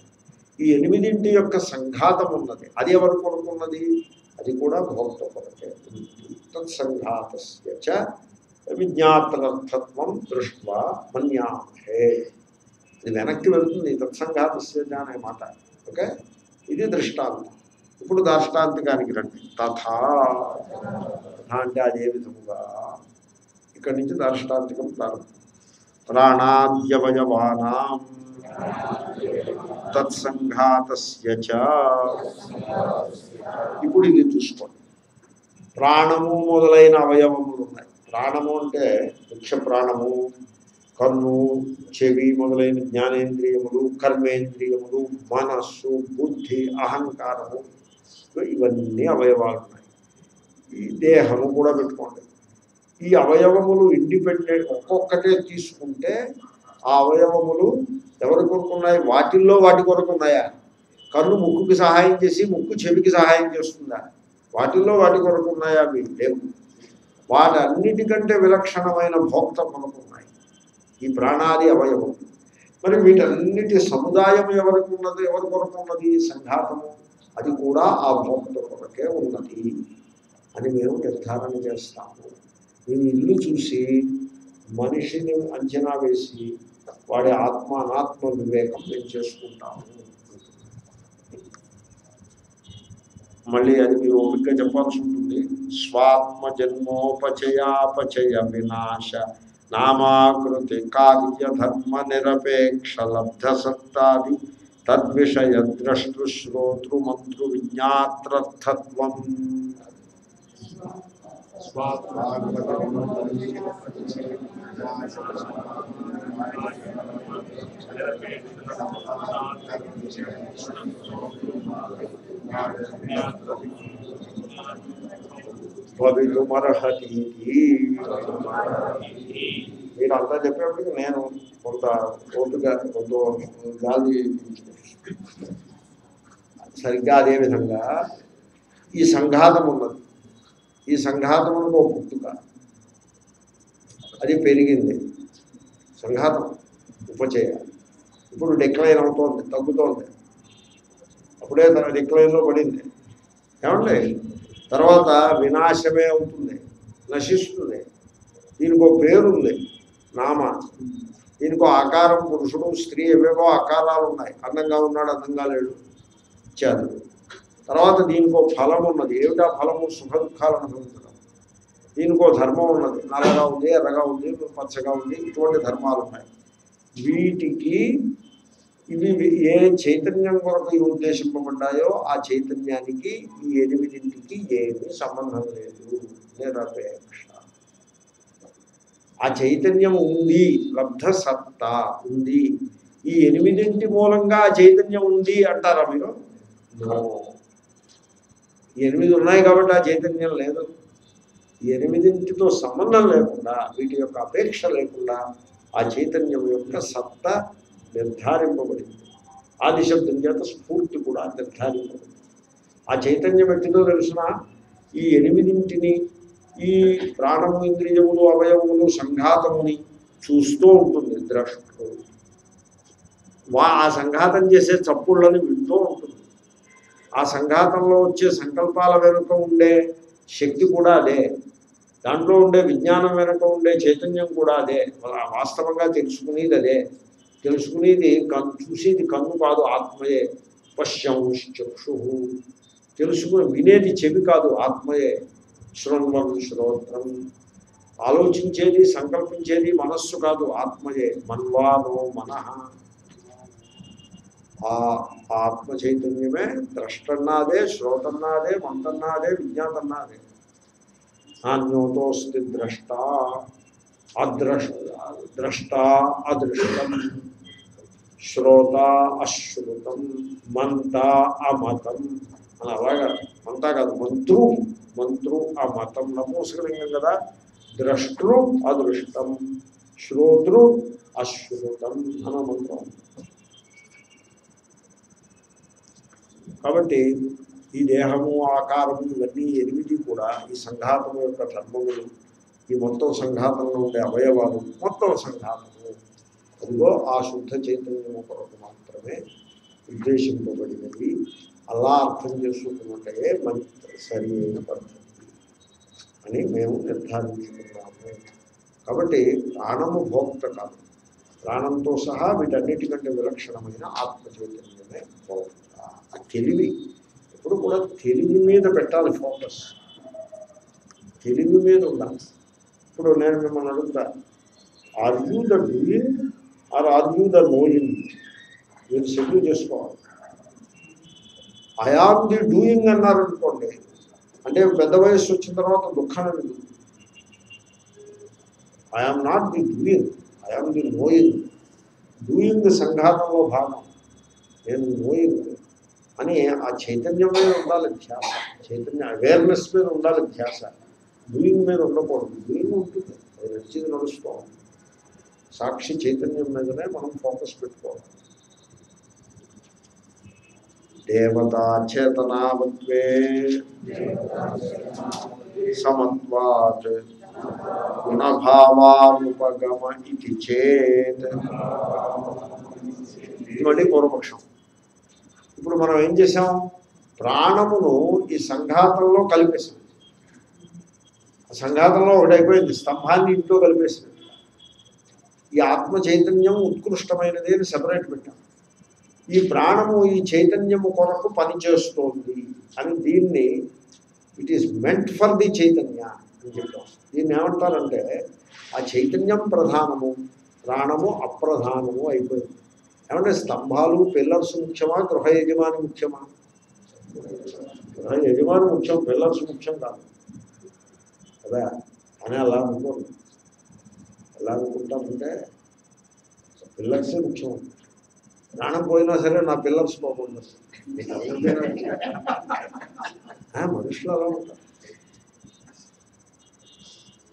ఈ ఎనిమిదింటి యొక్క సంఘాతం ఉన్నది. అది ఎవరి కొనుక్కున్నది? అది కూడా భోక్త కొరకే ఉంది తత్సంఘాతస్య చ విజ్ఞాతరర్థత్వం దృష్ట్వా మన్యామహే ఇది వెనక్కి వెళ్తుంది తత్సంఘాతస్య అనే మాట. ఓకే? ఇది దృష్టాంతం. ఇప్పుడు దాష్టాంతికానికి రండి. తథా. తథా అంటే అదే విధముగా? ఇక్కడి నుంచి దాష్టాంతికం ప్రారంభం. ప్రాణాద్యవయవానాం. తత్సంఘాతస్య ఇప్పుడు ఇది చూసుకోండి. ప్రాణము మొదలైన అవయవములు ఉన్నాయి. ప్రాణము అంటే వృక్ష ప్రాణము కన్ను చెవి మొదలైన జ్ఞానేంద్రియములు కర్మేంద్రియములు మనస్సు బుద్ధి అహంకారము. ఇవన్నీ అవయవాలు ఉన్నాయి. ఈ దేహము కూడా పెట్టుకోండి. ఈ అవయవములు ఇండిపెండెంట్ ఒక్కొక్కటే తీసుకుంటే ఆ అవయవములు ఎవరి కొరకు ఉన్నాయి? వాటిల్లో వాటి కొరకు ఉన్నాయా? కన్ను ముక్కుకి సహాయం చేసి ముక్కు చెవికి సహాయం చేస్తుందా? వాటిల్లో వాటి కొరకు ఉన్నాయా? మీకు లేవు. వాటన్నిటికంటే విలక్షణమైన భోక్త మనకు ఉన్నాయి. ఈ ప్రాణాది అవయవం. మరి వీటన్నిటి సముదాయం ఎవరికి ఉన్నది? ఎవరి కొరకు ఉన్నది? సంఘాతము. అది కూడా ఆ భోక్త కొరకే ఉన్నది అని మేము నిర్ధారణ చేస్తాము. నేను ఇల్లు చూసి మనిషిని అంచనా వేసి వాడి ఆత్మ అనాత్మ వివేకం మేము చేసుకుంటాము మళ్ళీ అది మీరు ఓపికగా చెప్పాల్సి ఉంటుంది స్వాత్మ జన్మోపచయాపచయ వినాశ నామాకృతి కార్య ధర్మ నిరపేక్ష లబ్ధ సత్తాది తద్విషయ ద్రష్టృ శ్రోతృ మంత్రు విజ్ఞాత్రర్థత్వం భవితుమర్హతి మీరు అంతా చెప్పేప్పటికి నేను కొంత ఓటుగా కొంత గాలి సరిగ్గా అదే విధంగా ఈ సంఘాతం ఉన్నది ఈ సంఘాతములకు ఒక పుట్టుక అది పెరిగింది. సంఘాతం ఉపచయ. ఇప్పుడు డిక్లైన్ అవుతోంది తగ్గుతోంది. అప్పుడే తన డిక్లైన్లో పడింది. ఏమండి తర్వాత వినాశమే అవుతుంది నశిస్తుంది. దీనికి ఒక పేరుంది నామ. దీనికి ఆకారం పురుషుడు స్త్రీ ఏవేవో ఆకారాలు ఉన్నాయి అందంగా ఉన్నాడు అందంగా లేడు. ఇచ్చారు. తర్వాత దీనికో ఫలం ఉన్నది. ఏమిటా ఫలము? సుఖ దుఃఖాలను అనుభవించడం. దీనికో ధర్మం ఉన్నది. నల్లగా ఉంది ఎర్రగా ఉంది పచ్చగా ఉంది ఇటువంటి ధర్మాలు ఉన్నాయి. వీటికి ఇవి ఏ చైతన్యం కొరకు ఇవి ఉద్దేశింపబడ్డాయో ఆ చైతన్యానికి ఈ ఎనిమిదింటికి ఏమీ సంబంధం లేదు. నిరపేక్ష. ఆ చైతన్యం ఉంది. లబ్ధ సత్తా ఉంది. ఈ ఎనిమిదింటి మూలంగా ఆ చైతన్యం ఉంది అంటారా మీరు? No. ఎనిమిది ఉన్నాయి కాబట్టి ఆ చైతన్యం లేదు. ఈ ఎనిమిదింటితో సంబంధం లేకుండా వీటి యొక్క అపేక్ష లేకుండా ఆ చైతన్యం యొక్క సత్త నిర్ధారింపబడింది. ఆదిశబ్దం చేత స్ఫూర్తి కూడా నిర్ధారింపబడింది. ఆ చైతన్యం ఎట్టిదో తెలిసిన? ఈ ఎనిమిదింటిని ఈ ప్రాణము ఇంద్రియములు అవయవములు సంఘాతముని చూస్తూ ఉంటుంది ద్రష్టు వా ఆ సంఘాతం చేసే చప్పుళ్ళని ఆ సంఘాతంలో వచ్చే సంకల్పాల వెనుక ఉండే శక్తి కూడా అదే. దాంట్లో ఉండే విజ్ఞానం వెనుక ఉండే చైతన్యం కూడా అదే. వాస్తవంగా తెలుసుకునేది అదే. తెలుసుకునేది కన్ను చూసేది కన్ను కాదు ఆత్మయే. పశ్యంశ్చక్షు తెలుసుకుని వినేది చెవి కాదు ఆత్మయే. శృణ్వం శ్రోత్రం. ఆలోచించేది సంకల్పించేది మనస్సు కాదు ఆత్మయే. మన్వానో మనః ఆ ఆత్మ చైతన్యమే ద్రష్టన్నాదే శ్రోతన్నాదే మంతన్నాదే విజ్ఞాతన్నాదే నాణ్యోతోస్తి ద్రష్ట అద్రష్ ద్రష్ట అదృష్టం శ్రోత అశ్రుతం మంత అమతం అని అలాగా మంత కాదు మంత్రు మంత్రు అమతం నమోసకలింగం కదా ద్రష్టృ అదృష్టం శ్రోతృ అశ్రుతం అన్న మంత్రం. కాబట్టి ఈ దేహము ఆకారము ఇవన్నీ ఎనిమిది కూడా ఈ సంఘాతం యొక్క ధర్మములు ఈ మొత్తం సంఘాతంలో ఉండే అవయవాలు మొత్తం సంఘాతము. అదిగో ఆ శుద్ధ చైతన్యము కొరకు మాత్రమే ఉద్దేశింపబడినవి అలా అర్థం చేసుకుంటే మంచి సరి అయిన పద్ధతి అని మేము నిర్ధారించుకున్నాము. కాబట్టి ప్రాణము భోక్త కాదు. ప్రాణంతో సహా వీటన్నిటికంటే విలక్షణమైన ఆత్మ చైతన్యమే భోక్త. ఆ తెలివి. ఎప్పుడు కూడా తెలివి మీద పెట్టాలి ఫోకస్. తెలివి మీద ఉండాలి. ఇప్పుడు నేను మిమ్మల్ని అడుగుతా. Are you the doing or are you the knowing మీరు సెటిల్ చేసుకోవాలి. ఐ ది డూయింగ్ అన్నారు అనుకోండి. అంటే పెద్ద వయసు వచ్చిన తర్వాత దుఃఖం I am not the doing I the knowing doing సంఘాతంలో భాగం. నేను నోయింగ్ అని ఆ చైతన్యం మీద ఉండాలి ధ్యాస చైతన్య అవేర్నెస్ మీద ఉండాలి ధ్యాస డూయింగ్ మీద ఉండకూడదు డూయింగ్ ఉంటుంది అది నడిచింది నడుస్తాం సాక్షి చైతన్యం మీదనే మనం ఫోకస్ పెట్టుకోవాలి దేవతా చేతనావత్వే సమత్వాత్ గుణభావానుపగమ ఇది చేత్ ఇది మళ్ళీ పూర్వపక్షం ఇప్పుడు మనం ఏం చేసాం ప్రాణమును ఈ సంఘాతంలో కలిపేసాం ఆ సంఘాతంలో ఒకటైపోయింది స్తంభాన్ని ఇంట్లో కలిపేసాం ఈ ఆత్మ చైతన్యం ఉత్కృష్టమైనది అని సెపరేట్ పెట్టాం. ఈ ప్రాణము ఈ చైతన్యము కొరకు పనిచేస్తోంది అని దీన్ని it is meant for the Chaitanya అని చెప్పాం. దీన్ని ఏమంటారంటే ఆ చైతన్యం ప్రధానము ప్రాణము అప్రధానము అయిపోయింది. ఏమంటే స్తంభాలు పిల్లర్స్ ముఖ్యమా గృహ యజమాని ముఖ్యమా? గృహ యజమాని ముఖ్యం పిల్లర్స్ ముఖ్యం కాదు. కదా? అని అలా అనుకోరు ఎలా అనుకుంటామంటే పిల్లర్సే ముఖ్యం? ప్రాణం పోయినా సరే నా పిల్లర్స్ పోకుండా మనుషులు అలా ఉంటారు.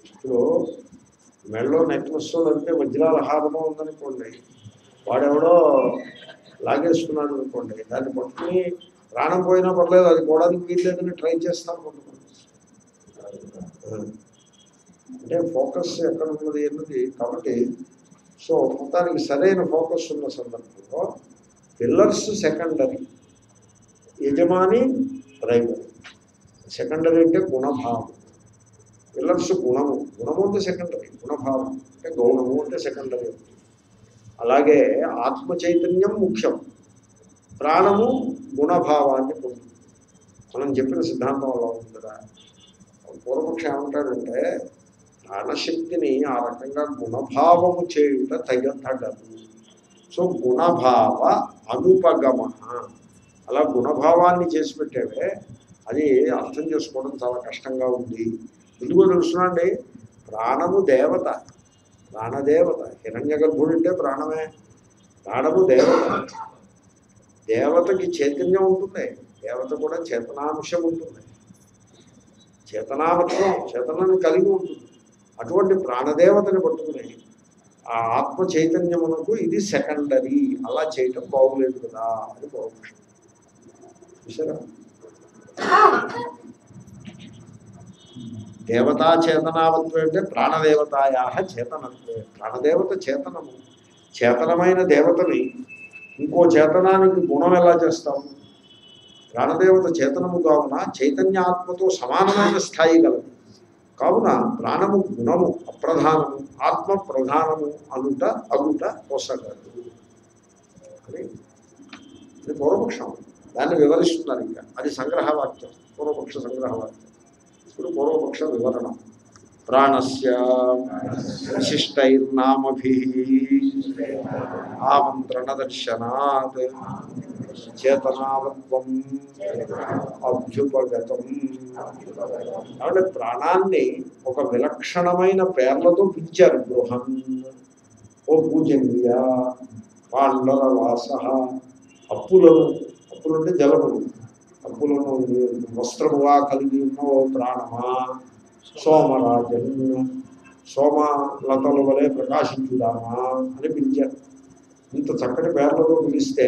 ఇప్పుడు మెడలో నెక్లెస్ అంటే వజ్రాల హారమో ఉందనుకోండి. వాడెవడో లాగేసుకున్నాడు అనుకోండి దాన్ని పట్టుకుని ప్రాణం పోయినా పర్లేదు అది పోవడానికి వీల్లేదని ట్రై చేస్తాను అనుకుంటున్నాను అంటే ఫోకస్ ఎక్కడ ఉన్నది అన్నది కాబట్టి సో మొత్తానికి సరైన ఫోకస్ ఉన్న సందర్భంలో పిల్లర్స్ సెకండరీ యజమాని ప్రైమరీ. సెకండరీ అంటే గుణభావం. పిల్లర్స్ గుణము గుణము అంటే సెకండరీ గుణభావం అంటే గౌణము అంటే సెకండరీ. అలాగే ఆత్మ చైతన్యం ముఖ్యం. ప్రాణము గుణభావాన్ని పొందుతుంది. మనం చెప్పిన సిద్ధాంతం అలా ఉంది కదా. పూర్వపక్షం ఏమంటాడంటే ప్రాణశక్తిని ఆ రకంగా గుణభావము చేయుట తగ తగదు సో గుణభావ అనుపగమ అలా గుణభావాన్ని చేసి పెట్టేవే అది అర్థం చేసుకోవడం చాలా కష్టంగా ఉంది. ఎందుకో తెలుసునండి? ప్రాణము దేవత. ప్రాణదేవత. హిరణ్య గర్భుడు అంటే ప్రాణమే. ప్రాణము దేవత. దేవతకి చైతన్యం ఉంటుంది. దేవత కూడా చేతనాంశం ఉంటుంది. చేతనామత్వం చేతనాన్ని కలిగి ఉంటుంది. అటువంటి ప్రాణదేవతని పట్టుకుని ఆ ఆత్మ చైతన్యమునకు ఇది సెకండరీ. అలా చేయటం బాగులేదు కదా అని బాగుంటుంది చూసారా దేవతా చేతనావత్వం అంటే ప్రాణదేవతాయా చేతనత్వే ప్రాణదేవత చేతనము. చేతనమైన దేవతని ఇంకో చేతనానికి గుణం ఎలా చేస్తాం? ప్రాణదేవత చేతనము కావున చైతన్యాత్మతో సమానమైన స్థాయి గలదు. కావున ప్రాణము గుణము అప్రధానము ఆత్మ ప్రధానము అనుట అగుట పోసగలదు. అని ఇది పూర్వపక్షం. దాన్ని వివరిస్తున్నారు ఇంకా. అది సంగ్రహవాక్యం పూర్వపక్ష సంగ్రహవాక్యం. ఇప్పుడు పూర్వపక్ష వివరణ. ప్రాణస్య విశిష్టైర్నామభి ఆమంత్రణ దర్శనాత్ చేతనావత్వం అభ్యుపగతం. కాబట్టి ప్రాణాన్ని ఒక విలక్షణమైన పేర్లతో పిలిచారు గృహం. ఓ పూజనీయ పాండవ వాస అప్పులను అప్పులు అంటే జలములు. అప్పులను వస్త్రముగా కలిగి ఉన్న ఓ ప్రాణమా? సోమరాజన్ సోమ లతల వలె ప్రకాశించుదామా? అని పిలిచారు ఇంత చక్కటి పేర్లతో పిలిస్తే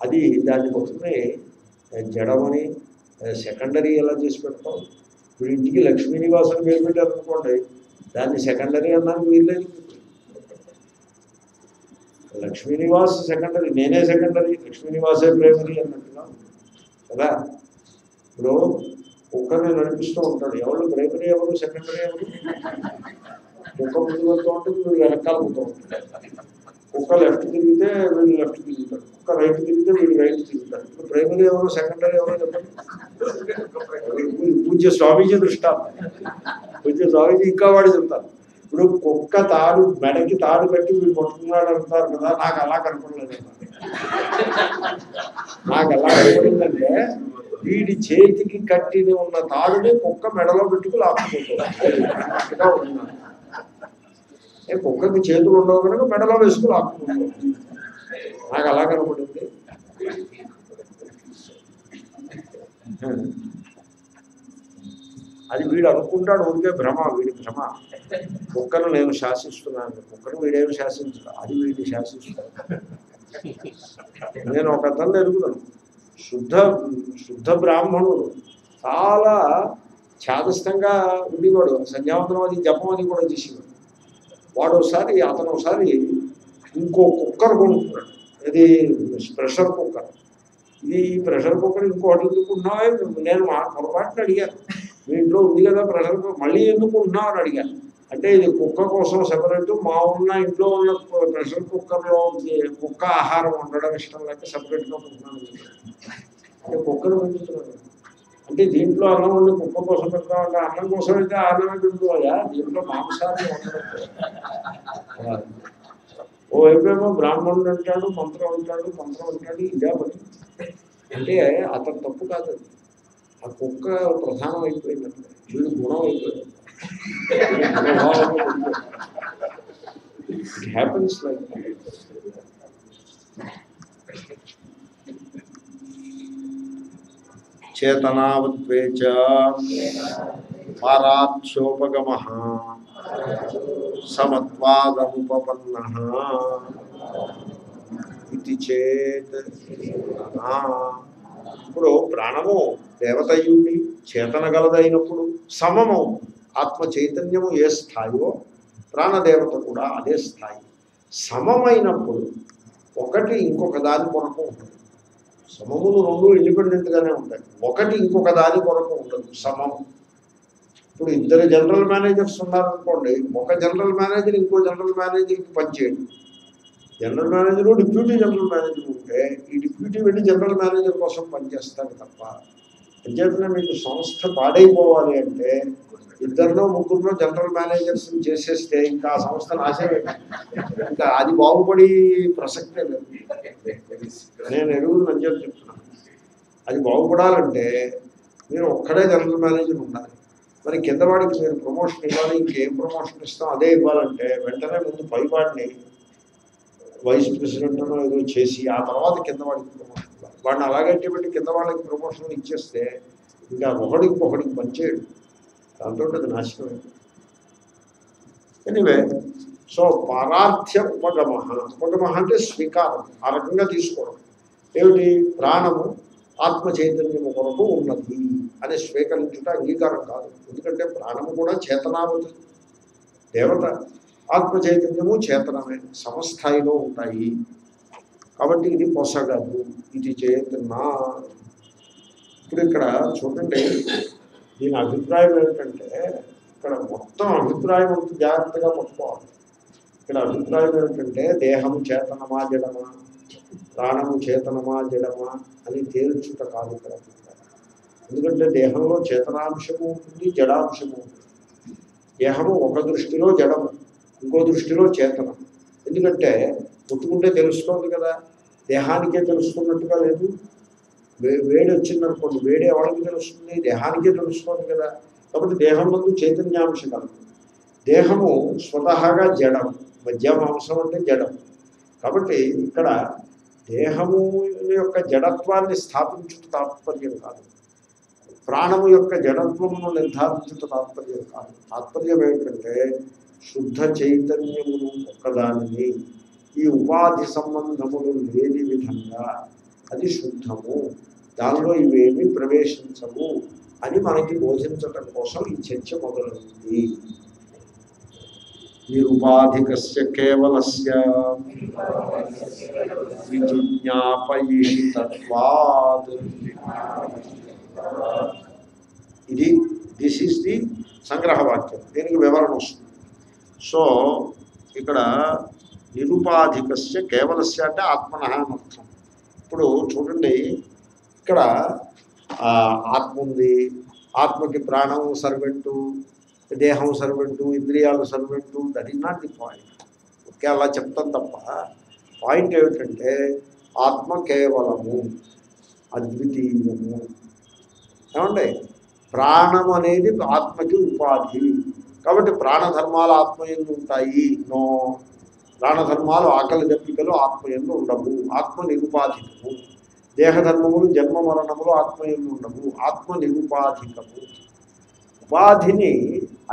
అది దాన్ని పట్టుకుని జడమని సెకండరీ ఎలా చేసి పెడతాం ఇప్పుడు ఇంటికి లక్ష్మీనివాసం పేరు పెట్టారనుకోండి దాన్ని సెకండరీ అన్నాను వీల్లేదు లక్ష్మీనివాస్ సెకండరీ. నేనే సెకండరీ. లక్ష్మీనివాసే ప్రైమరీ అన్నట్టుగా. కదా? ఇప్పుడు కుక్కని నడిపిస్తూ ఉంటాడు. ఎవరు? ప్రైమరీ ఎవరు? సెకండరీ ఎవరు? కుక్క ముందు వెళ్తూ ఉంటుంది వీడు వెనకాల పోతూ ఉంటాడు. కుక్క లెఫ్ట్ తిరిగితే వీడు లెఫ్ట్ తిరుగుతాడు. కుక్క రైట్ తిరిగితే వీడు రైట్ తిరుగుతాడు. ఇప్పుడు ప్రైమరీ ఎవరు? సెకండరీ ఎవరు? చెప్పండి. పూ- పూజ్య స్వామీజీ దృష్టాంతం పూజ్య స్వామీజీ ఇంకా వాడు చెప్తారు ఇప్పుడు కుక్క తాడు మెడకి తాడు కట్టి వీడు పట్టుకున్నాడు అంటారు కదా నాకు అలా కనపడలేదు నాకు ఎలా కనపడిందంటే వీడి చేతికి కట్టిన ఉన్న తాడుని కుక్క మెడలో పెట్టుకు లాక్కుపోతుంది. ఏ కుక్కకి చేతులు ఉండవు కనుక మెడలో వేసుకు లాక్కుంటుంది నాకు అలా కనపడింది. అది వీడు అనుకుంటాడు ఊరికే భ్రమ వీడి భ్రమ. కుక్కను నేను శాసిస్తున్నాను. కుక్కను వీడేమి శాసించాడు. అది వీడిని శాసిస్తాడు. నేను ఒక అతన్ని ఎరుగుతాను శుద్ధ శుద్ధ బ్రాహ్మణుడు. చాలా ఛాదస్థంగా ఉండేవాడు. సంధ్యావంతనం అది జపం అది కూడా చేసేవాడు. వాడు ఒకసారి అతను ఒకసారి ఇంకో కుక్కర్ కొనుక్కున్నాడు. ఇది ప్రెషర్ కుక్కర్. ఇది ఈ ప్రెషర్ కుక్కర్ ఇంకో అడుగుతున్నావే నేను మా పొరపాటున అడిగాను. మీ ఇంట్లో ఉంది కదా ప్రెషర్ కుక్కర్. మళ్ళీ ఎందుకు ఉన్నావు అని అడిగాను. అంటే ఇది కుక్క కోసం సెపరేట్ మా ఉన్న ఇంట్లో ఉన్న ప్రెషర్ కుక్కర్లో కుక్క ఆహారం ఉండడం ఇష్టం లేక సపరేట్గా ఉంటున్నాను. అంటే కుక్కను పెంచుతున్నాను. అంటే దీంట్లో అన్నం ఉండి కుక్క కోసం పెడతామంటే అన్నం కోసం అయితే ఆ అన్నమే పెడుకోవాలా దీంట్లో మాంసాన్ని ఉండడం ఓ వైపేమో బ్రాహ్మణుడు అంటాడు మంత్రం అంటాడు మంత్రం అంటాడు ఇదే పని అంటే అతను తప్పు కాదు. ఆ కుక్క ప్రధానం అయిపోయిందంటే వీడు గుణం అయిపోయింది హ్యాపన్స్ లైక్ చేతనావత్వే చ పారాక్షోపగమ సమత్వాదముపన్న ఇది చేత్ ఆ. ఇప్పుడు ప్రాణము దేవతయుండి చేతన గలదైనప్పుడు సమమవుతుంది ఆత్మ చైతన్యము ఏ స్థాయో ప్రాణదేవత కూడా అదే స్థాయి. సమమైనప్పుడు ఒకటి ఇంకొక దాని కొరకు ఉంటుంది. సమములు రెండు ఇండిపెండెంట్గానే ఉంటాయి. ఒకటి ఇంకొక దాని కొరకు ఉండదు. సమం. ఇప్పుడు ఇద్దరు జనరల్ మేనేజర్స్ ఉన్నారనుకోండి ఒక జనరల్ మేనేజర్ ఇంకో జనరల్ మేనేజర్కి పనిచేయండి general manager deputy general manager ఉంటే ఈ డిప్యూటీ వెళ్ళి జనరల్ మేనేజర్ కోసం పనిచేస్తాడు తప్ప. అంచేతనే మీకు సంస్థ పాడైపోవాలి అంటే ఇద్దరినో ముగ్గురునో జనరల్ మేనేజర్స్ చేసేస్తే ఇంకా ఆ సంస్థ నాశనం ఇంకా అది బాగుపడి ప్రసక్తే లేదు. నేను ఎరుగురు మంచిగా చెప్తున్నాను. అది బాగుపడాలంటే మీరు ఒక్కడే జనరల్ మేనేజర్ ఉండాలి. మరి కింద వాడికి మీరు ప్రమోషన్ ఇవ్వాలి ఇంకేం ప్రమోషన్ ఇస్తాం అదే ఇవ్వాలంటే వెంటనే ముందు పైవాడిని వైస్ ప్రెసిడెంట్ ఏదో చేసి ఆ తర్వాత కింద వాడికి ప్రమోషన్ ఇవ్వాలి. వాడిని అలాగే పెట్టి కింద వాళ్ళకి ప్రమోషన్ ఇచ్చేస్తే ఇంకా ఒకడికి ఒకడికి పనిచేయడు. దాంతో అది నాశనం ఎనివే సో పారాధ్య ఉపగమ ఉపగమ అంటే స్వీకారం ఆ రకంగా తీసుకోవడం. ఏమిటి? ప్రాణము ఆత్మ చైతన్యము కొరకు ఉన్నది అని స్వీకరించుట అంగీకారం కాదు. ఎందుకంటే ప్రాణము కూడా చేతనావతి. దేవత ఆత్మ చైతన్యము చేతనమే సమస్థాయిలో ఉంటాయి. కాబట్టి ఇది పొసగదు. ఇది చేతనా? ఇప్పుడు ఇక్కడ చూడండి. దీని అభిప్రాయం ఏమిటంటే ఇక్కడ మొత్తం అభిప్రాయం అంత జాగ్రత్తగా పట్టుకోవాలి ఇక్కడ అభిప్రాయం ఏమిటంటే దేహము చేతనమా జడమా? ప్రాణము చేతనమా జడమా? అని తేల్చుట కాదు ఇక్కడ ఎందుకంటే దేహంలో చేతనాంశము ఉంటుంది జడాంశము ఉంటుంది. దేహము ఒక దృష్టిలో జడము ఇంకో దృష్టిలో చేతనం. ఎందుకంటే ముట్టుకుంటే తెలుస్తోంది కదా దేహానికే తెలుసుకున్నట్టుగా లేదు. వేడి వచ్చిందనుకోండి వేడి ఎవరికి తెలుస్తుంది దేహానికే తెలుస్తుంది కదా. కాబట్టి దేహం ముందు చైతన్యాంశం కలదు దేహము స్వతహాగా జడం మధ్యమాంసం అంటే జడం. కాబట్టి ఇక్కడ దేహము యొక్క జడత్వాన్ని స్థాపించుట తాత్పర్యం కాదు. ప్రాణము యొక్క జడత్వమును నిర్ధారించుట తాత్పర్యం కాదు. తాత్పర్యం ఏమిటంటే శుద్ధ చైతన్యమును ఒక్కదానిని ఈ ఉపాధి సంబంధములు లేని విధంగా అది శుద్ధము. దానిలో ఇవేమి ప్రవేశించవు అని మనకి బోధించటం కోసం ఈ చర్చ మొదలైంది నిరుపాధికస్య కేవలస్య విజిజ్ఞాపయిషితత్వాద్ ఇది దిస్ ఈస్ ది సంగ్రహవాక్యం. దీనికి వివరణ వస్తుంది. సో ఇక్కడ నిరుపాధికస్య కేవలస్య అంటే ఆత్మన అర్థం. ఇప్పుడు చూడండి ఇక్కడ ఆత్మ ఉంది ఆత్మకి ప్రాణం సర్వెంటు దేహం సర్వెంటు ఇంద్రియాలు servant. That is not the point okay అలా చెప్తాం తప్ప పాయింట్ ఏమిటంటే ఆత్మ కేవలము అద్వితీయము. ఏమండి? ప్రాణం అనేది ఆత్మకి ఉపాధి. కాబట్టి ప్రాణధర్మాలు ఆత్మయంలో ఉంటాయి. నో. ప్రాణధర్మాలు ఆకలి దప్పికలు ఆత్మయంలో ఉండవు. ఆత్మ నిరుపాధికము. దేహధర్మములు జన్మ మరణములు ఆత్మయందు ఆత్మ నిరుపాధికము ఉపాధిని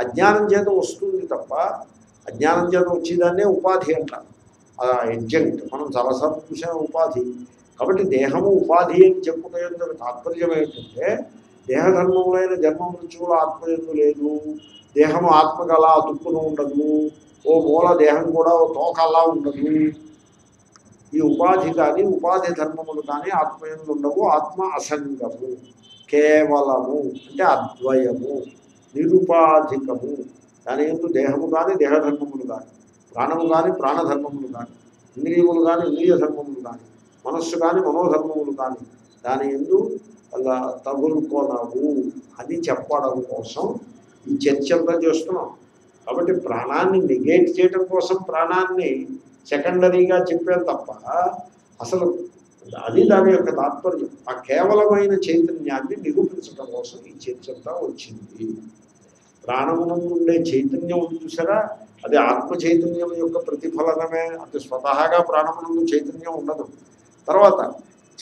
అజ్ఞానం చేత వస్తుంది తప్ప అజ్ఞానం చేత వచ్చేదాన్నే ఉపాధి అంటారు. ఎడ్జెంట్ మనం చాలాసార్లు చూసాం ఉపాధి. కాబట్టి దేహము ఉపాధి అని చెప్పుకునేందుకు తాత్పర్యం ఏంటంటే దేహధర్మములైన జన్మ మృత్యువులు ఆత్మయందు లేదు. దేహము ఆత్మకు అలా అతుక్కుని ఉండదు. ఓ మూల దేహం కూడా ఓ తోక అలా ఉండదు. ఈ ఉపాధి కానీ ఉపాధి ధర్మములు కానీ ఆత్మయంలో ఉండవు. ఆత్మ అసంగము. కేవలము అంటే అద్వయము నిరుపాధికము. దాని ఎందు దేహము కానీ దేహధర్మములు కానీ ప్రాణము కానీ ప్రాణధర్మములు కానీ ఇంద్రియములు కానీ ఇంద్రియ ధర్మములు కానీ మనస్సు కానీ మనోధర్మములు కానీ దాని ఎందు అలా తగులుకోనవు అని చెప్పడం కోసం ఈ చర్చ అంతా చేస్తున్నాం. కాబట్టి ప్రాణాన్ని నెగేట్ చేయడం కోసం ప్రాణాన్ని సెకండరీగా చెప్పాడు తప్ప అసలు అది దాని యొక్క తాత్పర్యం. ఆ కేవలమైన చైతన్యాన్ని నిరూపించడం కోసం ఈ చర్చంతా వచ్చింది. ప్రాణమునందుండే చైతన్యం చూసారా? అది ఆత్మ చైతన్యం యొక్క ప్రతిఫలనమే. అది స్వతహాగా ప్రాణమునందు చైతన్యం ఉండదు. తర్వాత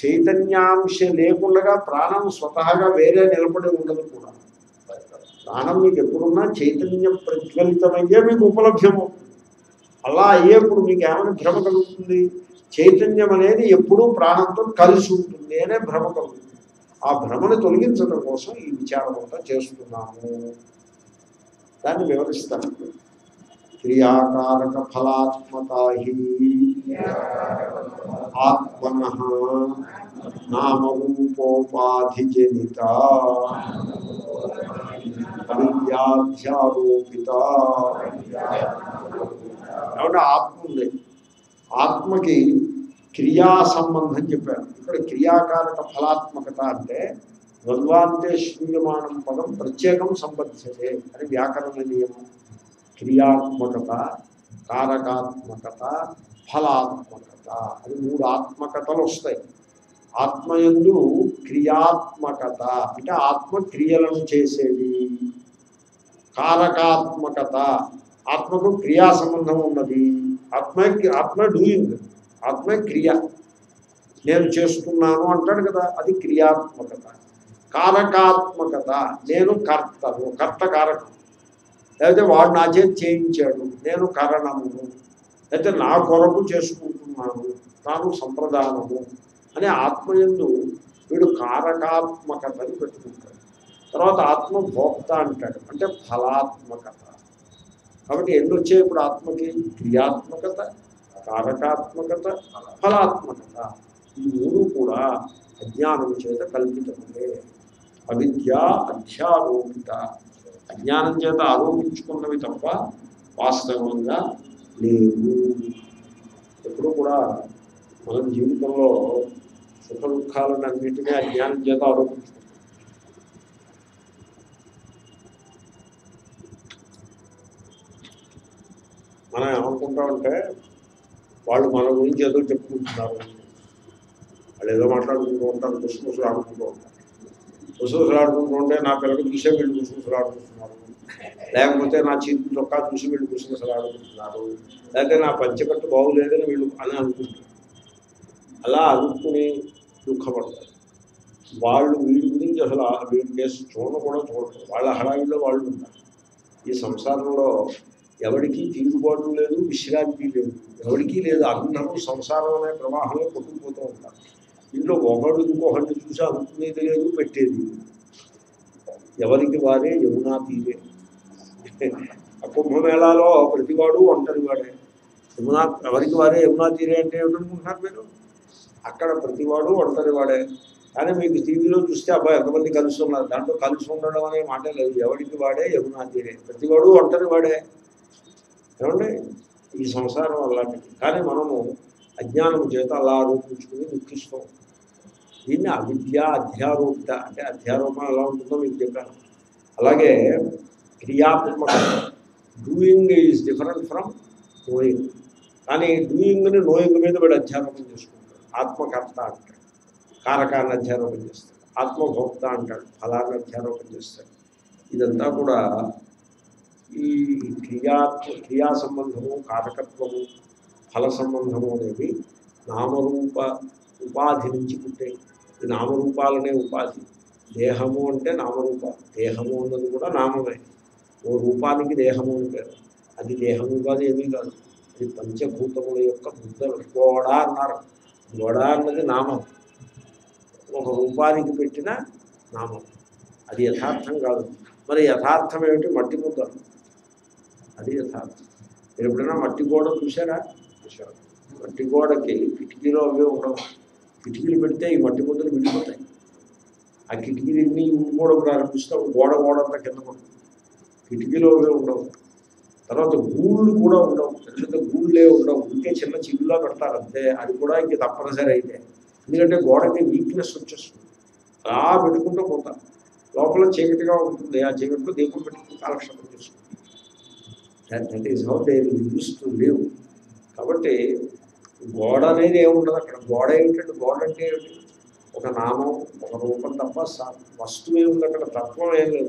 చైతన్యాంశ లేకుండా ప్రాణం స్వతహాగా వేరే నిలబడి ఉండదు కూడా. ప్రాణం మీకు ఎప్పుడున్నా చైతన్యం ప్రజ్వలితమయ్యే మీకు ఉపలభ్యమవుతుంది అలా అయ్యేప్పుడు మీకు ఏమైనా భ్రమ కలుగుతుంది? చైతన్యం అనేది ఎప్పుడూ ప్రాణంతో కలిసి ఉంటుంది అనే భ్రమ కలుగుతుంది. ఆ భ్రమను తొలగించడం కోసం ఈ విచారం అంతా చేస్తున్నాము. దాన్ని వివరిస్తాను. క్రియాకారక ఫలాత్మత ఆత్మన నామరూపోపాధిజనిత అవిద్యాధ్యారోపిత ఏమంటే ఆత్మ ఉంది? ఆత్మకి క్రియా సంబంధం చెప్పారు. ఇక్కడ క్రియాకారక ఫలాత్మకత అంటే ద్వంద్వాంతే శూన్యమానం పదం ప్రత్యేకం సంబంధించే అని వ్యాకరణ నియమం. క్రియాత్మకత కారకాత్మకత ఫలాత్మకత అని మూడు ఆత్మకతలు వస్తాయి. ఆత్మయందు క్రియాత్మకత అంటే ఆత్మ క్రియలను చేసేది. కారకాత్మకత ఆత్మకు క్రియా సంబంధం ఉన్నది. ఆత్మ ఆత్మ డూయింగ్ ఆత్మ క్రియ. నేను చేస్తున్నాను అంటాడు కదా అది క్రియాత్మకత. కారకాత్మకత. నేను కర్తను కర్త కారకం. లేకపోతే వాడు నా చేతి చేయించాడు నేను కారణము. అయితే నా కొరకు చేసుకుంటున్నాను తాను సంప్రదానము అనే ఆత్మయందు వీడు కారకాత్మకతని పెట్టుకుంటాడు. తర్వాత ఆత్మ భోక్త అంటాడు అంటే ఫలాత్మకత. కాబట్టి ఎన్ని వచ్చాయి? ఇప్పుడు ఆత్మకి క్రియాత్మకత కారకాత్మకత ఫలాత్మకత. ఈ మూడు కూడా అజ్ఞానం చేత కల్పితములే అవిద్య అధ్యారోపిత. అజ్ఞానం చేత ఆరోపించుకున్నవి తప్ప వాస్తవంగా లేవు. ఎప్పుడు కూడా మన జీవితంలో సుఖ దుఃఖాలను అన్నింటినీ అజ్ఞానం చేత ఆరోపించుకుంటాం మనం ఏమనుకుంటామంటే వాళ్ళు మన గురించి ఏదో చెప్పుకుంటున్నారు. వాళ్ళు ఏదో మాట్లాడుకుంటూ ఉంటారు ముసుముసులు ఆడుకుంటూ ఉంటారు. ముసుముసులు ఆడుకుంటూ ఉంటే నా పిల్లలు చూసే వీళ్ళు ముసుముసులు ఆడుకుంటున్నారు. లేకపోతే నా చేతి చొక్కా చూసి వీళ్ళు ముసుముసులు ఆడుకుంటున్నారు. లేకపోతే నా పంచకట్టు బాగులేదని వీళ్ళు అని అనుకుంటారు. అలా అనుకుని దుఃఖపడతారు. వాళ్ళు వీడి గురించి అసలు ఆ వీడి కేసు చూడ కూడా చూడరు. వాళ్ళ హడావిలో వాళ్ళు ఉంటారు. ఈ సంసారంలో ఎవరికి తీరుబాటు లేదు విశ్రాంతి లేదు. ఎవరికీ లేదు అందరూ సంసారం అనే ప్రవాహంలో కొట్టుకుపోతూ ఉంటారు ఇంట్లో ఒకడు ఇంకొకటి చూసి అనుకునేది లేదు పెట్టేది లేదు. ఎవరికి వారే యమునా తీరే. ఆ కుంభమేళాలో ప్రతివాడు ఒంటరి వాడే. యమునా ఎవరికి వారే యమునా తీరే అంటే ఏమిటనుకుంటున్నారు మీరు? అక్కడ ప్రతివాడు ఒంటరి వాడే. కానీ మీకు టీవీలో చూస్తే అబ్బాయి ఎంతమంది కలిసి ఉన్నారు? దాంట్లో కలిసి ఉండడం అనే మాట లేదు. ఎవరికి వాడే యమునా తీరే. ప్రతివాడు ఒంటరి వాడే. ఏమండి ఈ సంసారం అలాంటిది కానీ మనము అజ్ఞానం చేత అలా ఆరోపించుకుని దుఃఖిస్తాం. దీన్ని అవిద్య అధ్యారోపిత అంటే అధ్యారోపణ ఎలా ఉంటుందో మీకు చెప్పాను. అలాగే క్రియాత్మక doing is different from knowing కానీ డూయింగ్ని నోయింగ్ మీద వీడు అధ్యారోపణ చేసుకుంటాడు. ఆత్మకర్త అంటాడు. కారకాన్ని అధ్యారోపణ చేస్తాడు. ఆత్మభోక్త అంటాడు. ఫలాన్ని అధ్యారోపణ చేస్తాడు. ఇదంతా కూడా ఈ క్రియా క్రియా సంబంధము కారకత్వము ఫల సంబంధము అనేవి నామరూప ఉపాధి నుంచి పుట్టాయి ఈ నామరూపాలనే ఉపాధి. దేహము అంటే నామరూప దేహము అన్నది కూడా నామమే. ఓ రూపానికి దేహము అంటారు అది దేహము కాదు ఏమీ కాదు. అది పంచభూతముల యొక్క బుద్ధ గోడ అన్నారు. గోడ అన్నది నామం. ఒక రూపానికి పెట్టిన నామం. అది యథార్థం కాదు. మరి యథార్థం ఏమిటి? మట్టి ముద్దలు అది యథార్థం మీరు ఎప్పుడైనా మట్టి గోడ చూసారా చూసారు మట్టి గోడకి కిటికీలో అవే ఉండవు. కిటికీలు పెడితే ఈ మట్టి ముద్దలు విడిపోతాయి. ఆ కిటికీలన్నీ కూడా ప్రారంభిస్తే గోడ గోడ అంతా కింద పడుతుంది. కిటికీలో అవే ఉండవు. తర్వాత గూళ్ళు కూడా ఉండవు. ఎందుకంటే గూళ్ళే ఉండవు. ఇంకే చిన్న చిల్లులా పెడతారు అంతే. అది కూడా ఇంక తప్పనిసరి అయితే. ఎందుకంటే గోడకి వీక్నెస్ వచ్చేస్తుంది. అలా పెట్టుకుంటూ పోతారు. లోపల చీకటిగా ఉంటుంది. ఆ చీకటిలో దీపం పెట్టుకుని కాలక్షేపం చేసుకుంటారు that is how they used to live కాబట్టి గోడ అనేది ఏముండదు అక్కడ. గోడ ఏమిటంటే గోడ అంటే ఏమిటి? ఒక నామం ఒక రూపం తప్ప స- వస్తువు ఏముంది అక్కడ. తత్వం ఏం లేదు.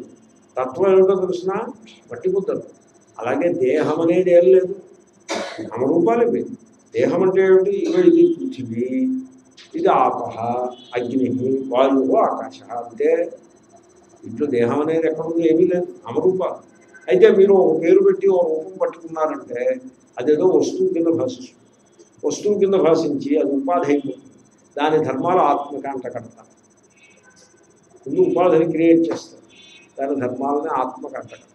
తత్వం ఏమిటో తెలిసిన మట్టి ముద్దలు అలాగే దేహం అనేది ఏం లేదు. నామరూపాలు ఇవి. దేహం అంటే ఏమిటి? ఇగో ఇది పృథివీ ఇది ఆపహ అగ్ని వాయువు ఆకాశ. అంటే ఇంట్లో దేహం అనేది ఎక్కడుంది ఏమీ లేదు. నామరూపాలు అయితే మీరు ఒక పేరు పెట్టి ఒక రూపం పట్టుకున్నారంటే అదేదో వస్తువు కింద భాషిస్తుంది. వస్తువు కింద భాషించి అది ఉపాధి అయిపోతుంది. దాని ధర్మాలు ఆత్మకాంట కడతారు. ముందు ఉపాధిని క్రియేట్ చేస్తారు. దాని ధర్మాలని ఆత్మకాంట కడతారు.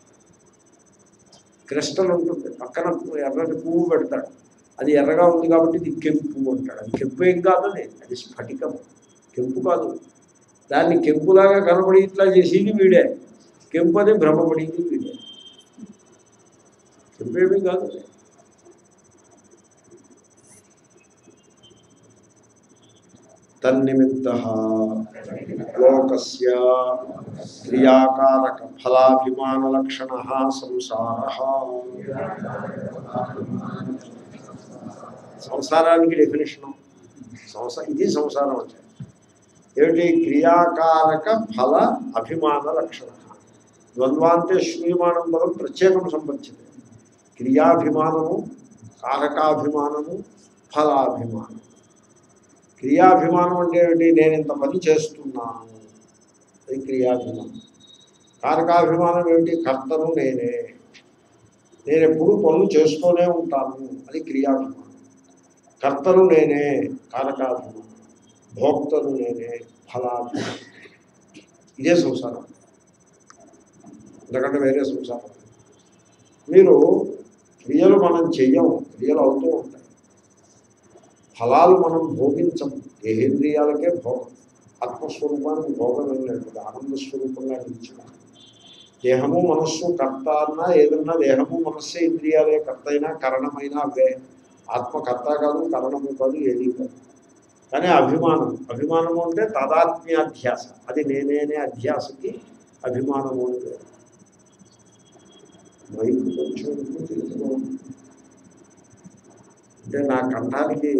క్రిస్టల్ ఉంటుంది. పక్కన ఎర్రటి పువ్వు పెడతాడు. అది ఎర్రగా ఉంది కాబట్టి ఇది కెంపు అంటాడు. అది కెంపు ఏం కాదని అది అది స్ఫటికం. కెంపు కాదు. దాన్ని కెంపులాగా కనబడి ఇట్లా చేసేది వీడే. కెంపు అని భ్రమపడింది వీడే. కెంపేమీ కాదు అది. తన్నిమిత్త లోకస్య క్రియాకారక ఫలాభిమాన లక్షణ సంసార సంసారానికి డెఫినేషన్ సంసార ఇది సంసారం అంటే. ఏమిటి? క్రియాకారక ఫల అభిమాన లక్షణ. ద్వంద్వాంతే శ్రూయమానం పదం ప్రత్యేకం సంబంధించింది క్రియాభిమానము కారకాభిమానము ఫలాభిమానం క్రియాభిమానం అంటే ఏమిటి? నేను ఇంత పని చేస్తున్నాను. అది క్రియాభిమానం. కారకాభిమానం ఏమిటి? కర్తను నేనే. నేను ఎప్పుడు పనులు చేస్తూనే ఉంటాను. అది క్రియాభిమానం. కర్తను నేనే కారకాభిమానం. భోక్తను నేనే ఫలాభిమానం. ఇదే సంసారం. ఎందుకంటే వేరే సంసారం. మీరు క్రియలు మనం చెయ్యం క్రియలు అవుతూ ఉంటాయి. ఫలాలు మనం భోగించం దేహేంద్రియాలకే భోగం ఆత్మస్వరూపానికి భోగం ఏం లేదు ఆనంద స్వరూపంగా నిలిచిన దేహము మనస్సు కర్త అన్నా ఏదన్నా దేహము మనస్సే ఇంద్రియాలే కర్త అయినా కరణమైనా అవే. ఆత్మకర్త కాదు కరణము కాదు ఏది కాదు. కానీ అభిమానం అభిమానము అంటే తాదాత్మ్యాధ్యాస. అది నేనేనే అధ్యాసకి అభిమానము అని పేరు. వైపు కొంచెం ఎక్కువ అంటే నా కంఠానికి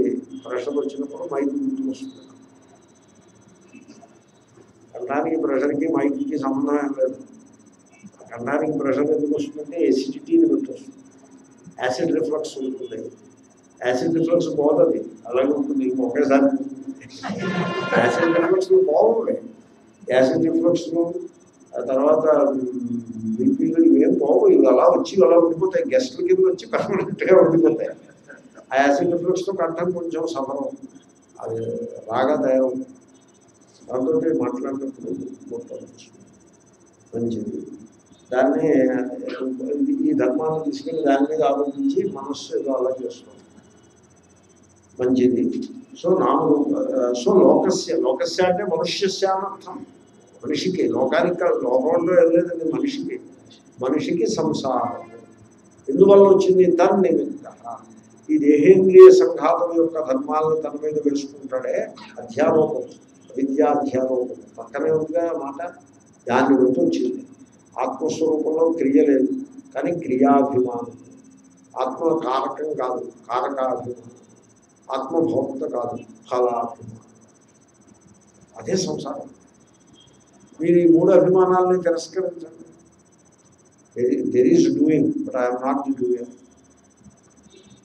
ప్రెషర్ వచ్చినప్పుడు మైక్ గుర్తుకొస్తుంది కంఠానికి ప్రెషర్కి మైక్కి సంబంధం ఏం లేదు. కంఠానికి ప్రెషర్ ఎందుకు వస్తుందంటే ఎసిడిటీని బట్టి వస్తుంది. యాసిడ్ రిఫ్లక్స్ ఉంటుంది. యాసిడ్ రిఫ్లక్స్ పోతుంది. అలాగే ఉంటుంది. ఒకేసారి. యాసిడ్ రిఫ్లక్స్ బాగుంది యాసిడ్ రిఫ్లక్స్ తర్వాత బీపీలు ఇవేం పోవు ఇవి అలా వచ్చి అలా ఉండిపోతాయి. గెస్ట్ల కింద వచ్చి పర్మనెంట్గా ఉండిపోతాయి. ఆ యాసిడ్ రిఫ్లెక్స్తో కంటే కొంచెం సమరం అది రాగా తయారవుతుంది దాంతో మాట్లాడినప్పుడు మొత్తం మంచిది. దాన్ని ఈ ధర్మాన్ని తీసుకెళ్ళి దాని మీద ఆలోచించి మనస్సు ఏదో అలా చేసుకోవాలి. మంచిది. సో నామ సో లోకస్య లోకస్య అంటే మనుష్యస్య అనర్థం మనిషికి లోకానికి కాదు లోకంలో ఏం లేదండి మనిషికి మనిషికి సంసారం ఎందువల్ల వచ్చింది తన్ నిమిత్త ఈ దేహేంద్రియ సంఘాతం యొక్క ధర్మాలను తన మీద వేసుకుంటాడే అధ్యారోపం విద్యాధ్యారోపం పక్కనే ఉందిగా ఆ మాట దాన్ని బట్టి వచ్చింది ఆత్మస్వరూపంలో క్రియ లేదు కానీ క్రియాభిమానం ఆత్మ కారకం కాదు కారకాభిమానం ఆత్మభోక్త కాదు ఫలాభిమానం అదే సంసారం మీరు ఈ మూడు అభిమానాలని తిరస్కరించండి. There is doing but I'm not the doing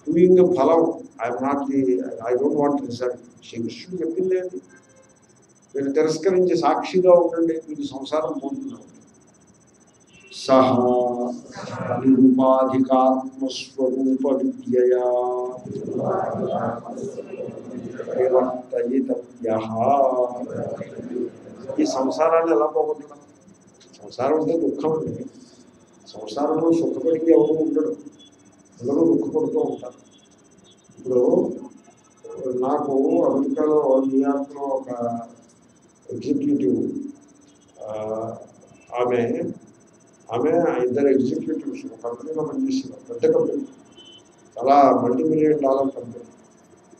doing ఫలం I'm not the I don't want result శ్రీకృష్ణుడు చెప్పింది అది. మీరు తిరస్కరించి సాక్షిగా ఉండండి మీరు సంసారం పొందుతున్నారు సహా నిరుపాధికాత్మస్వరూప విద్యయా పరివర్తయితవ్య ఈ సంసారాన్ని ఎలా పోగొట్టడం సంసారం అంటే దుఃఖం అండి. సంసారంలో సుఖపడికి ఎవరు ఉండడు అందరూ దుఃఖపడుతూ ఉంటారు. ఇప్పుడు నాకు అమెరికాలో న్యూయార్క్లో ఒక ఎగ్జిక్యూటివ్ ఆమె ఆమె ఇద్దరు ఎగ్జిక్యూటివ్స్ కంపెనీలో పనిచేస్తున్నారు పెద్ద కంపెనీ. చాలా మల్టీ మిలియన్ డాలర్ కంపెనీ.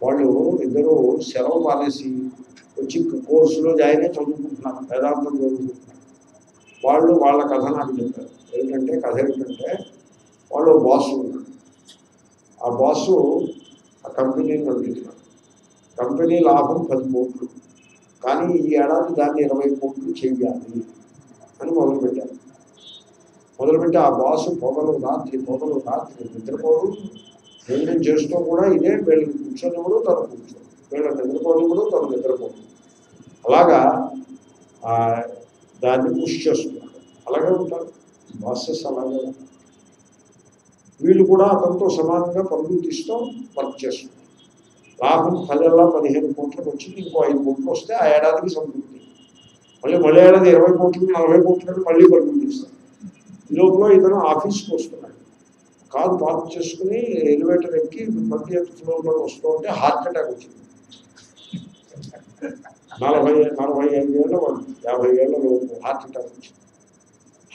వాళ్ళు ఇద్దరు సెలవు మానేసి వచ్చి కోర్సులో జాయిన్ అయ్యి చదువుకుంటున్నారు వేదాంతం చదువుకుంటున్నారు వాళ్ళు వాళ్ళ కథ నాకు చెప్పారు. ఏంటంటే కథ ఏంటంటే వాళ్ళు బాస్ ఉన్నారు ఆ బాసు ఆ కంపెనీని నడుపుతున్నారు కంపెనీ లాభం పది కోట్లు. కానీ ఈ ఏడాది దాన్ని ఇరవై కోట్లు చెయ్యాలి అని మొదలుపెట్టారు. మొదలుపెట్టి ఆ బాసు పొగలు రాత్రి పొగలు రాత్రి నిద్రపోరు. నిర్ణయం చేస్తూ కూడా ఇదే వీళ్ళకి కూడా తను కూర్చోడు. నిద్రపోవడం కూడా తను నిద్రపోడు. అలాగా దాన్ని పుష్ చేస్తున్నారు. అలాగే ఉంటారు. బాసెస్ అలాగే వీళ్ళు కూడా అతనితో సమానంగా పనులు తీస్తూ వర్క్ చేస్తున్నారు. లాభం పదెల్లా పదిహేను కోట్లకు వచ్చింది ఇంకో ఐదు కోట్లు వస్తే ఆ ఏడాదికి సంతృప్తి. మళ్ళీ మళ్ళీ ఏడాది ఇరవై కోట్లు నలభై కోట్లకు మళ్ళీ పనులు తీస్తారు. ఈ లోపల ఇతను ఆఫీస్కి వస్తున్నాడు. కారు పార్క్ చేసుకుని ఎలివేటర్ ఎక్కి మధ్య ఫ్లోర్లో వస్తూ ఉంటే హార్ట్ అటాక్ వచ్చింది. నలభై నలభై ఐదు ఏళ్ళ వాళ్ళు యాభై ఏళ్ళ లోపు హార్ట్ అటాక్ వచ్చింది.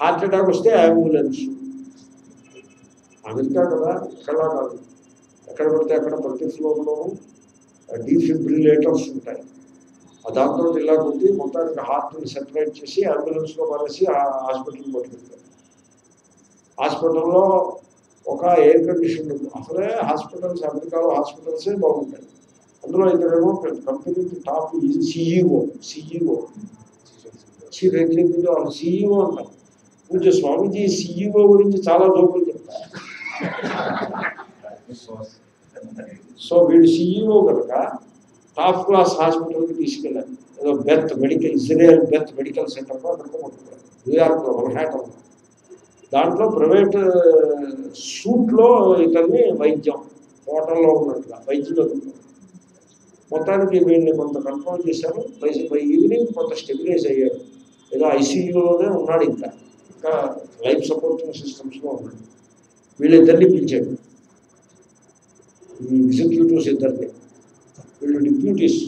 హార్ట్ అటాక్ వస్తే అంబులెన్స్. అమెరికా కదా ఎక్కడ కాదు. ఎక్కడ పడితే అక్కడ ప్రతి ఫ్లోర్లోనూ డీఫిబ్రిలేటర్స్ ఉంటాయి. దాంతో ఇలా కొద్ది మొత్తానికి హార్ట్ని సెపరేట్ చేసి అంబులెన్స్లో పడేసి ఆ హాస్పిటల్కి పట్టుకెళ్తారు హాస్పిటల్లో ఒక ఎయిర్ కండిషన్ అసలే హాస్పిటల్స్ అమెరికాలో హాస్పిటల్సే బాగుంటాయి. అందులో ఇద్దరేమో company top CEO CEO chief executive of CEO అంటారు. పూజ స్వామీజీ సిఈఓ గురించి చాలా జోకులు చెప్తారు. సో వీడు సిఈఓ కనుక టాప్ క్లాస్ హాస్పిటల్కి తీసుకెళ్ళారు ఏదో Beth medical Israel Beth medical సెంటర్లో అక్కడికి పట్టుకున్నారు న్యూయార్క్లో మన్హాటన్లో దాంట్లో ప్రైవేట్ సూట్లో uh, ఇతన్ని వైద్యం హోటల్లో ఉన్నట్టుగా వైద్యులు అందుకున్నారు. మొత్తానికి వీడిని కొంత కంట్రోల్ చేశారు. బై బై ఈవినింగ్ కొంత స్టెబిలైజ్ అయ్యారు. ఏదో ఐసీయూలోనే ఉన్నాడు ఇంకా. ఇంకా లైఫ్ సపోర్టింగ్ సిస్టమ్స్లో ఉన్నాడు. వీళ్ళిద్దరిని పిలిచాడు. ఎగ్జిక్యూటివ్స్ ఇద్దరిని. వీళ్ళు డిప్యూటీస్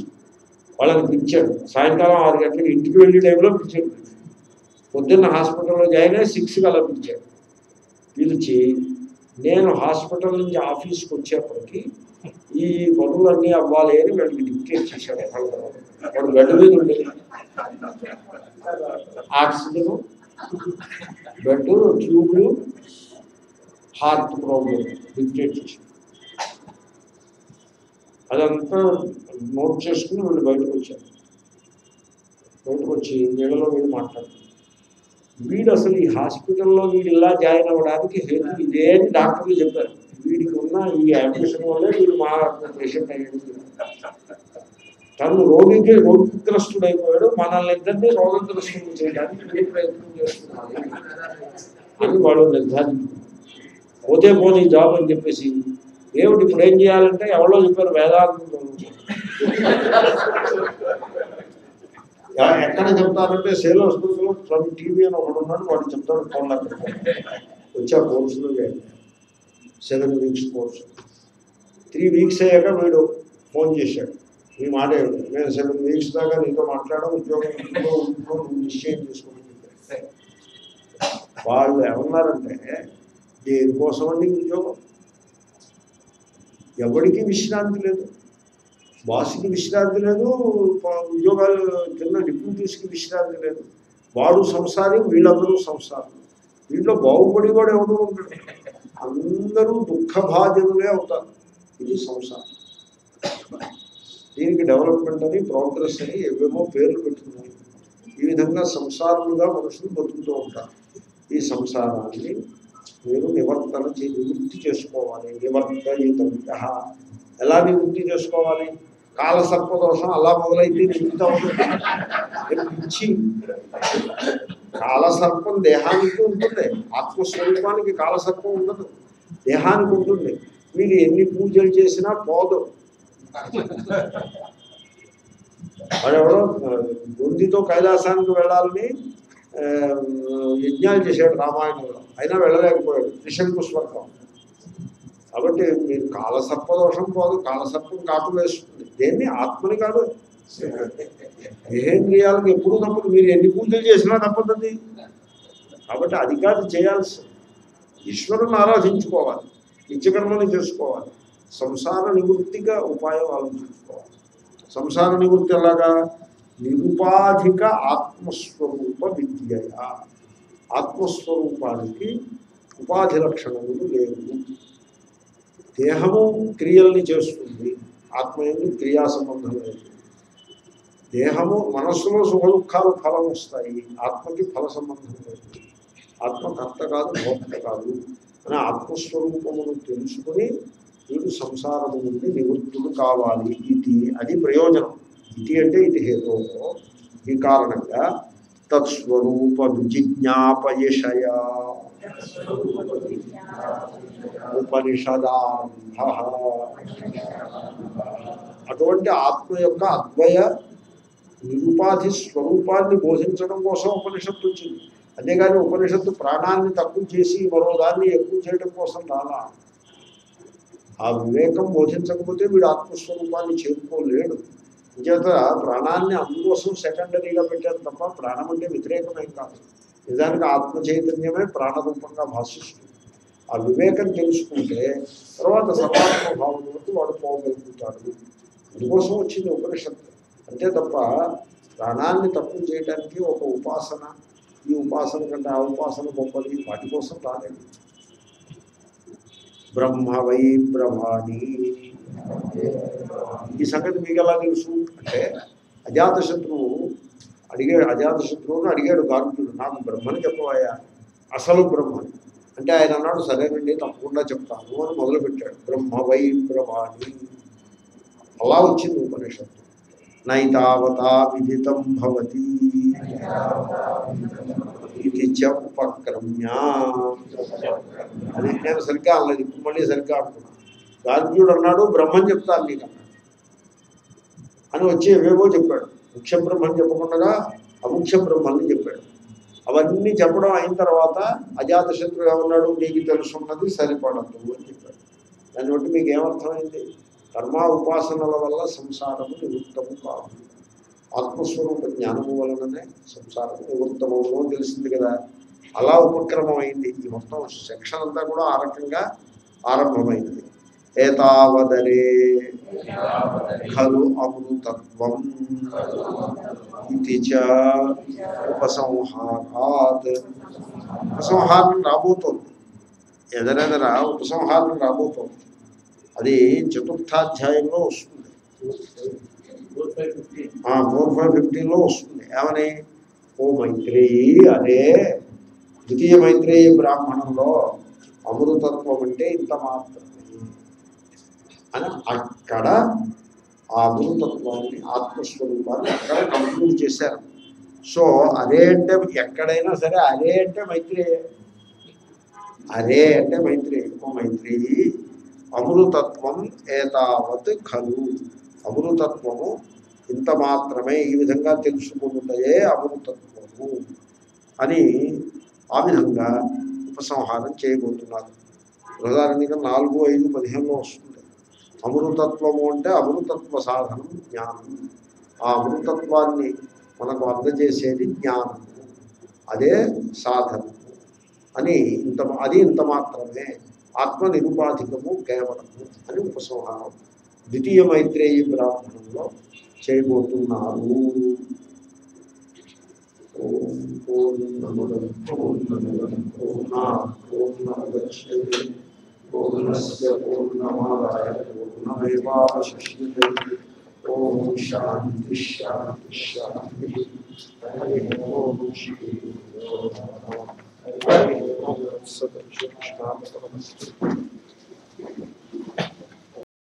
వాళ్ళని పిలిచాడు. సాయంకాలం ఆరు గంటలకు ఇంటికి వెళ్ళే టైంలో పిలిచాడు. పొద్దున్న హాస్పిటల్లో జాయిన్ అయ్యి సిక్స్కి అలా పిలిచాడు. పిలిచి నేను హాస్పిటల్ నుంచి ఆఫీస్కి వచ్చేప్పటికి ఈ పనులన్నీ అవ్వాలి అని వీళ్ళకి డిక్టేట్ చేశాడు వాడు బెడ్ మీద ఉండే. ఆక్సిజన్ బెడ్ ట్యూబ్లు హార్ట్ ప్రాబ్లం డిక్టేట్ చేశాడు అదంతా నోట్ చేసుకుని వీళ్ళు బయటకు వచ్చారు. బయటకు వచ్చి వీళ్ళలో వీళ్ళు మాట్లాడుతున్నారు వీడు అసలు ఈ హాస్పిటల్లో వీడు ఇలా జాయిన్ అవ్వడానికి హెల్త్ ఇదే అని డాక్టర్లు చెప్పారు. వీడికి ఉన్న ఈ అంబిషన్ వల్లే వీడు మహారత్న పేషెంట్ అయ్యాడు. తను రోగికి రోగిగ్రస్తుడు అయిపోయాడు మనల్ని ఇద్దరిని రోగగ్రస్తుడు చేయడానికి వీడు ప్రయత్నం చేస్తున్నాడు? అని వాడు నిర్ధారించారు పోతే పోనీ జాబ్ అని చెప్పేసి. దేవుడు ఇప్పుడు ఏం చేయాలంటే ఎవరో చెప్పారు వేదాంతంలో ఎక్కడ చెప్తారంటే సేల్ స్కూల్లో స్వామి టీవీ అని ఒకడు ఉన్నాడు వాడు చెప్తాడు ఫోన్ అక్కడ. వచ్చి ఆ కోర్సులో చేయాలి seven weeks course three weeks అయ్యాక వీడు ఫోన్ చేశాడు. మీ మాట ఏమిటి? నేను సెవెన్ వీక్స్ దాకా నీతో మాట్లాడడం ఉద్యోగం నిశ్చయం చేసుకోమని చెప్పారు. వాళ్ళు ఏమన్నారంటే దేనికోసం అండి ఉద్యోగం? ఎవరికి విశ్రాంతి లేదు? బాసుకి విశ్రాంతి లేదు ఉద్యోగాలు కింద డిప్యూటీస్కి విశ్రాంతి లేదు. వాడు సంసారి వీళ్ళందరూ సంసారం. దీంట్లో బాగుపడి కూడా ఎవరు ఉంటాడు. అందరూ దుఃఖభాజనులే అవుతారు. ఇది సంసారం. దీనికి డెవలప్మెంట్ అని ప్రోగ్రెస్ అని ఏవేమో పేర్లు పెట్టుకున్నాయి ఈ విధంగా సంసారముగా మనుషులు బతుకుతూ ఉంటారు. ఈ సంసారాన్ని మీరు నివర్తన చే నివృత్తి చేసుకోవాలి. నివర్తయిత ఎలా నివృత్తి చేసుకోవాలి? కాలసర్పదోషం అలా మొదలైతే నివృత్తి అవుతుంది. పిచ్చి కాలసర్పం దేహానికి ఉంటుంది. ఆత్మస్వరూపానికి కాలసర్పం ఉండదు. దేహానికి ఉంటుంది. మీరు ఎన్ని పూజలు చేసినా పోదు. వాడెవడో ఆ, బొందితో కైలాసానికి వెళ్ళాలని యజ్ఞాలు చేశాడు రామాయణంలో. అయినా వెళ్ళలేకపోయాడు. త్రిశంకు స్వర్గం. కాబట్టి మీరు కాలసర్పదోషం పోదు. కాలసర్పం కాపు వేస్తుంది దేన్ని? ఆత్మని కాదు. దేహేంద్రియాలకు ఎప్పుడు తప్పదు. మీరు ఎన్ని పూజలు చేసినా తప్పదండి. కాబట్టి అది కాదు చేయాల్సి. ఈశ్వరుని ఆరాధించుకోవాలి. నిత్యకర్మని చేసుకోవాలి. సంసార నివృత్తిగా ఉపాయం ఆలోచించుకోవాలి సంసార నివృత్తి ఎలాగా? నిరుపాధిక ఆత్మస్వరూప విద్య ఆత్మస్వరూపానికి ఉపాధి లక్షణములు లేవు. దేహము క్రియల్ని చేస్తుంది. ఆత్మ క్రియా సంబంధం లేదు. దేహము మనస్సులో సుఖ దుఃఖాలు ఫలం వస్తాయి ఆత్మకి ఫల సంబంధం లేదు. ఆత్మ కర్త కాదు భోక్త కాదు. అని ఆత్మస్వరూపమును తెలుసుకుని వీడు సంసారము నుండి నివృత్తులు కావాలి. ఇది అది ప్రయోజనం. ఇది అంటే ఇది హేతో. ఈ కారణంగా తత్స్వరూప విజిజ్ఞాపయషయ ఉపనిషదాంభ అటువంటి ఆత్మ యొక్క అద్వయ నిరుపాధి స్వరూపాన్ని బోధించడం కోసం ఉపనిషత్తు వచ్చింది. అంతేగాని ఉపనిషత్తు ప్రాణాన్ని తక్కువ చేసి మరో దాన్ని ఎక్కువ చేయడం కోసం రాలా ఆ వివేకం బోధించకపోతే వీడు ఆత్మస్వరూపాన్ని చేరుకోలేడు. చేత ప్రాణాన్ని అందుకోసం సెకండరీగా పెట్టారు తప్ప ప్రాణం అంటే వ్యతిరేకమేం కాదు. నిజానికి ఆత్మ చైతన్యమే ప్రాణరూపంగా భాషిస్తుంది. ఆ వివేకం తెలుసుకుంటే తర్వాత సర్వాత్మ భావనకు వాడు పోగలుగుతాడు. అందుకోసం వచ్చింది ఉపనిషత్తు. అంతే తప్ప ప్రాణాన్ని తప్పు చేయడానికి ఒక ఉపాసన ఈ ఉపాసన కంటే ఆ ఉపాసన గొప్పది వాటి కోసం రాలేదు. బ్రహ్మ వై బ్రహ్మాని ఈ సంగతి మీకు ఎలా తెలుసు? అంటే అజాతశత్రువు అడిగాడు అజాతశత్రువును అడిగాడు గార్గుడు నాకు బ్రహ్మని చెప్పవాయా అసలు బ్రహ్మని అంటే ఆయన అన్నాడు సరేనండి తప్పకుండా చెప్తాను అని మొదలుపెట్టాడు. బ్రహ్మ వై బ్రహ్మాని అలా వచ్చింది ఉపనిషత్తు. నైతావతా విదితం భవతి. ఇది చ ఉపక్రమ్య అది నేను సరిగ్గా అనలేదు ఇప్పుడు మళ్ళీ సరిగ్గా అంటున్నాను గార్గ్యుడు అన్నాడు బ్రహ్మం చెప్తాను నీకు అన్నాడు. అని వచ్చి ఏవేవో చెప్పాడు. ముఖ్య బ్రహ్మని చెప్పకుండా అముఖ్య బ్రహ్మని చెప్పాడు. అవన్నీ చెప్పడం అయిన తర్వాత అజాతశత్రుగా ఉన్నాడు నీకు తెలుసున్నది సరిపడద్దు అని చెప్పాడు. దాన్ని బట్టి మీకు ఏమర్థమైంది? కర్మ ఉపాసనల వల్ల సంసారము నివృత్తము కాదు. ఆత్మస్వరూప జ్ఞానము వలననే సంసారము నివృత్తమవును తెలిసింది కదా. అలా ఉపక్రమం అయింది ఈ మొత్తం సెక్షన్ అంతా కూడా ఆ రకంగా ఆరంభమైనది ఏతావదరే ఖలు అమృతత్వం ఇది చ ఉపసంహారాత్. ఉపసంహారం రాబోతోంది. ఎదరెదర ఉపసంహారం రాబోతోంది? అది చతుర్థాధ్యాయంలో వస్తుంది. ఫోర్ ఫైవ్ ఫిఫ్టీన్లో వస్తుంది. ఏమని? ఓ మైత్రేయి అదే ద్వితీయ మైత్రేయ బ్రాహ్మణంలో అమృతత్వం అంటే ఇంత మాత్రమే అని అక్కడ ఆ అమృతత్వాన్ని ఆత్మస్వరూపాన్ని అక్కడ కంప్లీట్ చేశారు. సో అదే అంటే ఎక్కడైనా సరే అదే అంటే మైత్రేయే. అదే అంటే మైత్రి ఓ మైత్రేయి అమృతత్వం ఏతావత్ ఖలు. అమృతత్వము ఇంత మాత్రమే ఈ విధంగా తెలుసుకుంటాయే అమృతత్వము అని ఆ విధంగా ఉపసంహారం చేయబోతున్నారు. ప్రధానంగా నాలుగు ఐదు పదిహేనులో వస్తుంది. అమృతత్వము అంటే అమృతత్వ సాధనం జ్ఞానం. ఆ అమృతత్వాన్ని మనకు అందజేసేది జ్ఞానము అదే సాధనము అని ఇంత అది ఇంత మాత్రమే. ఆత్మ నిరుపాధికము కేవలము అని ఉపసంహారం ద్వితీయ మైత్రేయి బ్రాహ్మణంలో చేయబోతున్నారు ఓం పూర్ణముదః పూర్ణమిదః పూర్ణాత్ పూర్ణముదచ్యతే పూర్ణస్య పూర్ణమాదాయ పూర్ణమేవాశిష్యతే ఓం శాంతి శాంతి శాంతి హరి ఓం శ్రీ ఓం నమః హరి ఓం Obrigado.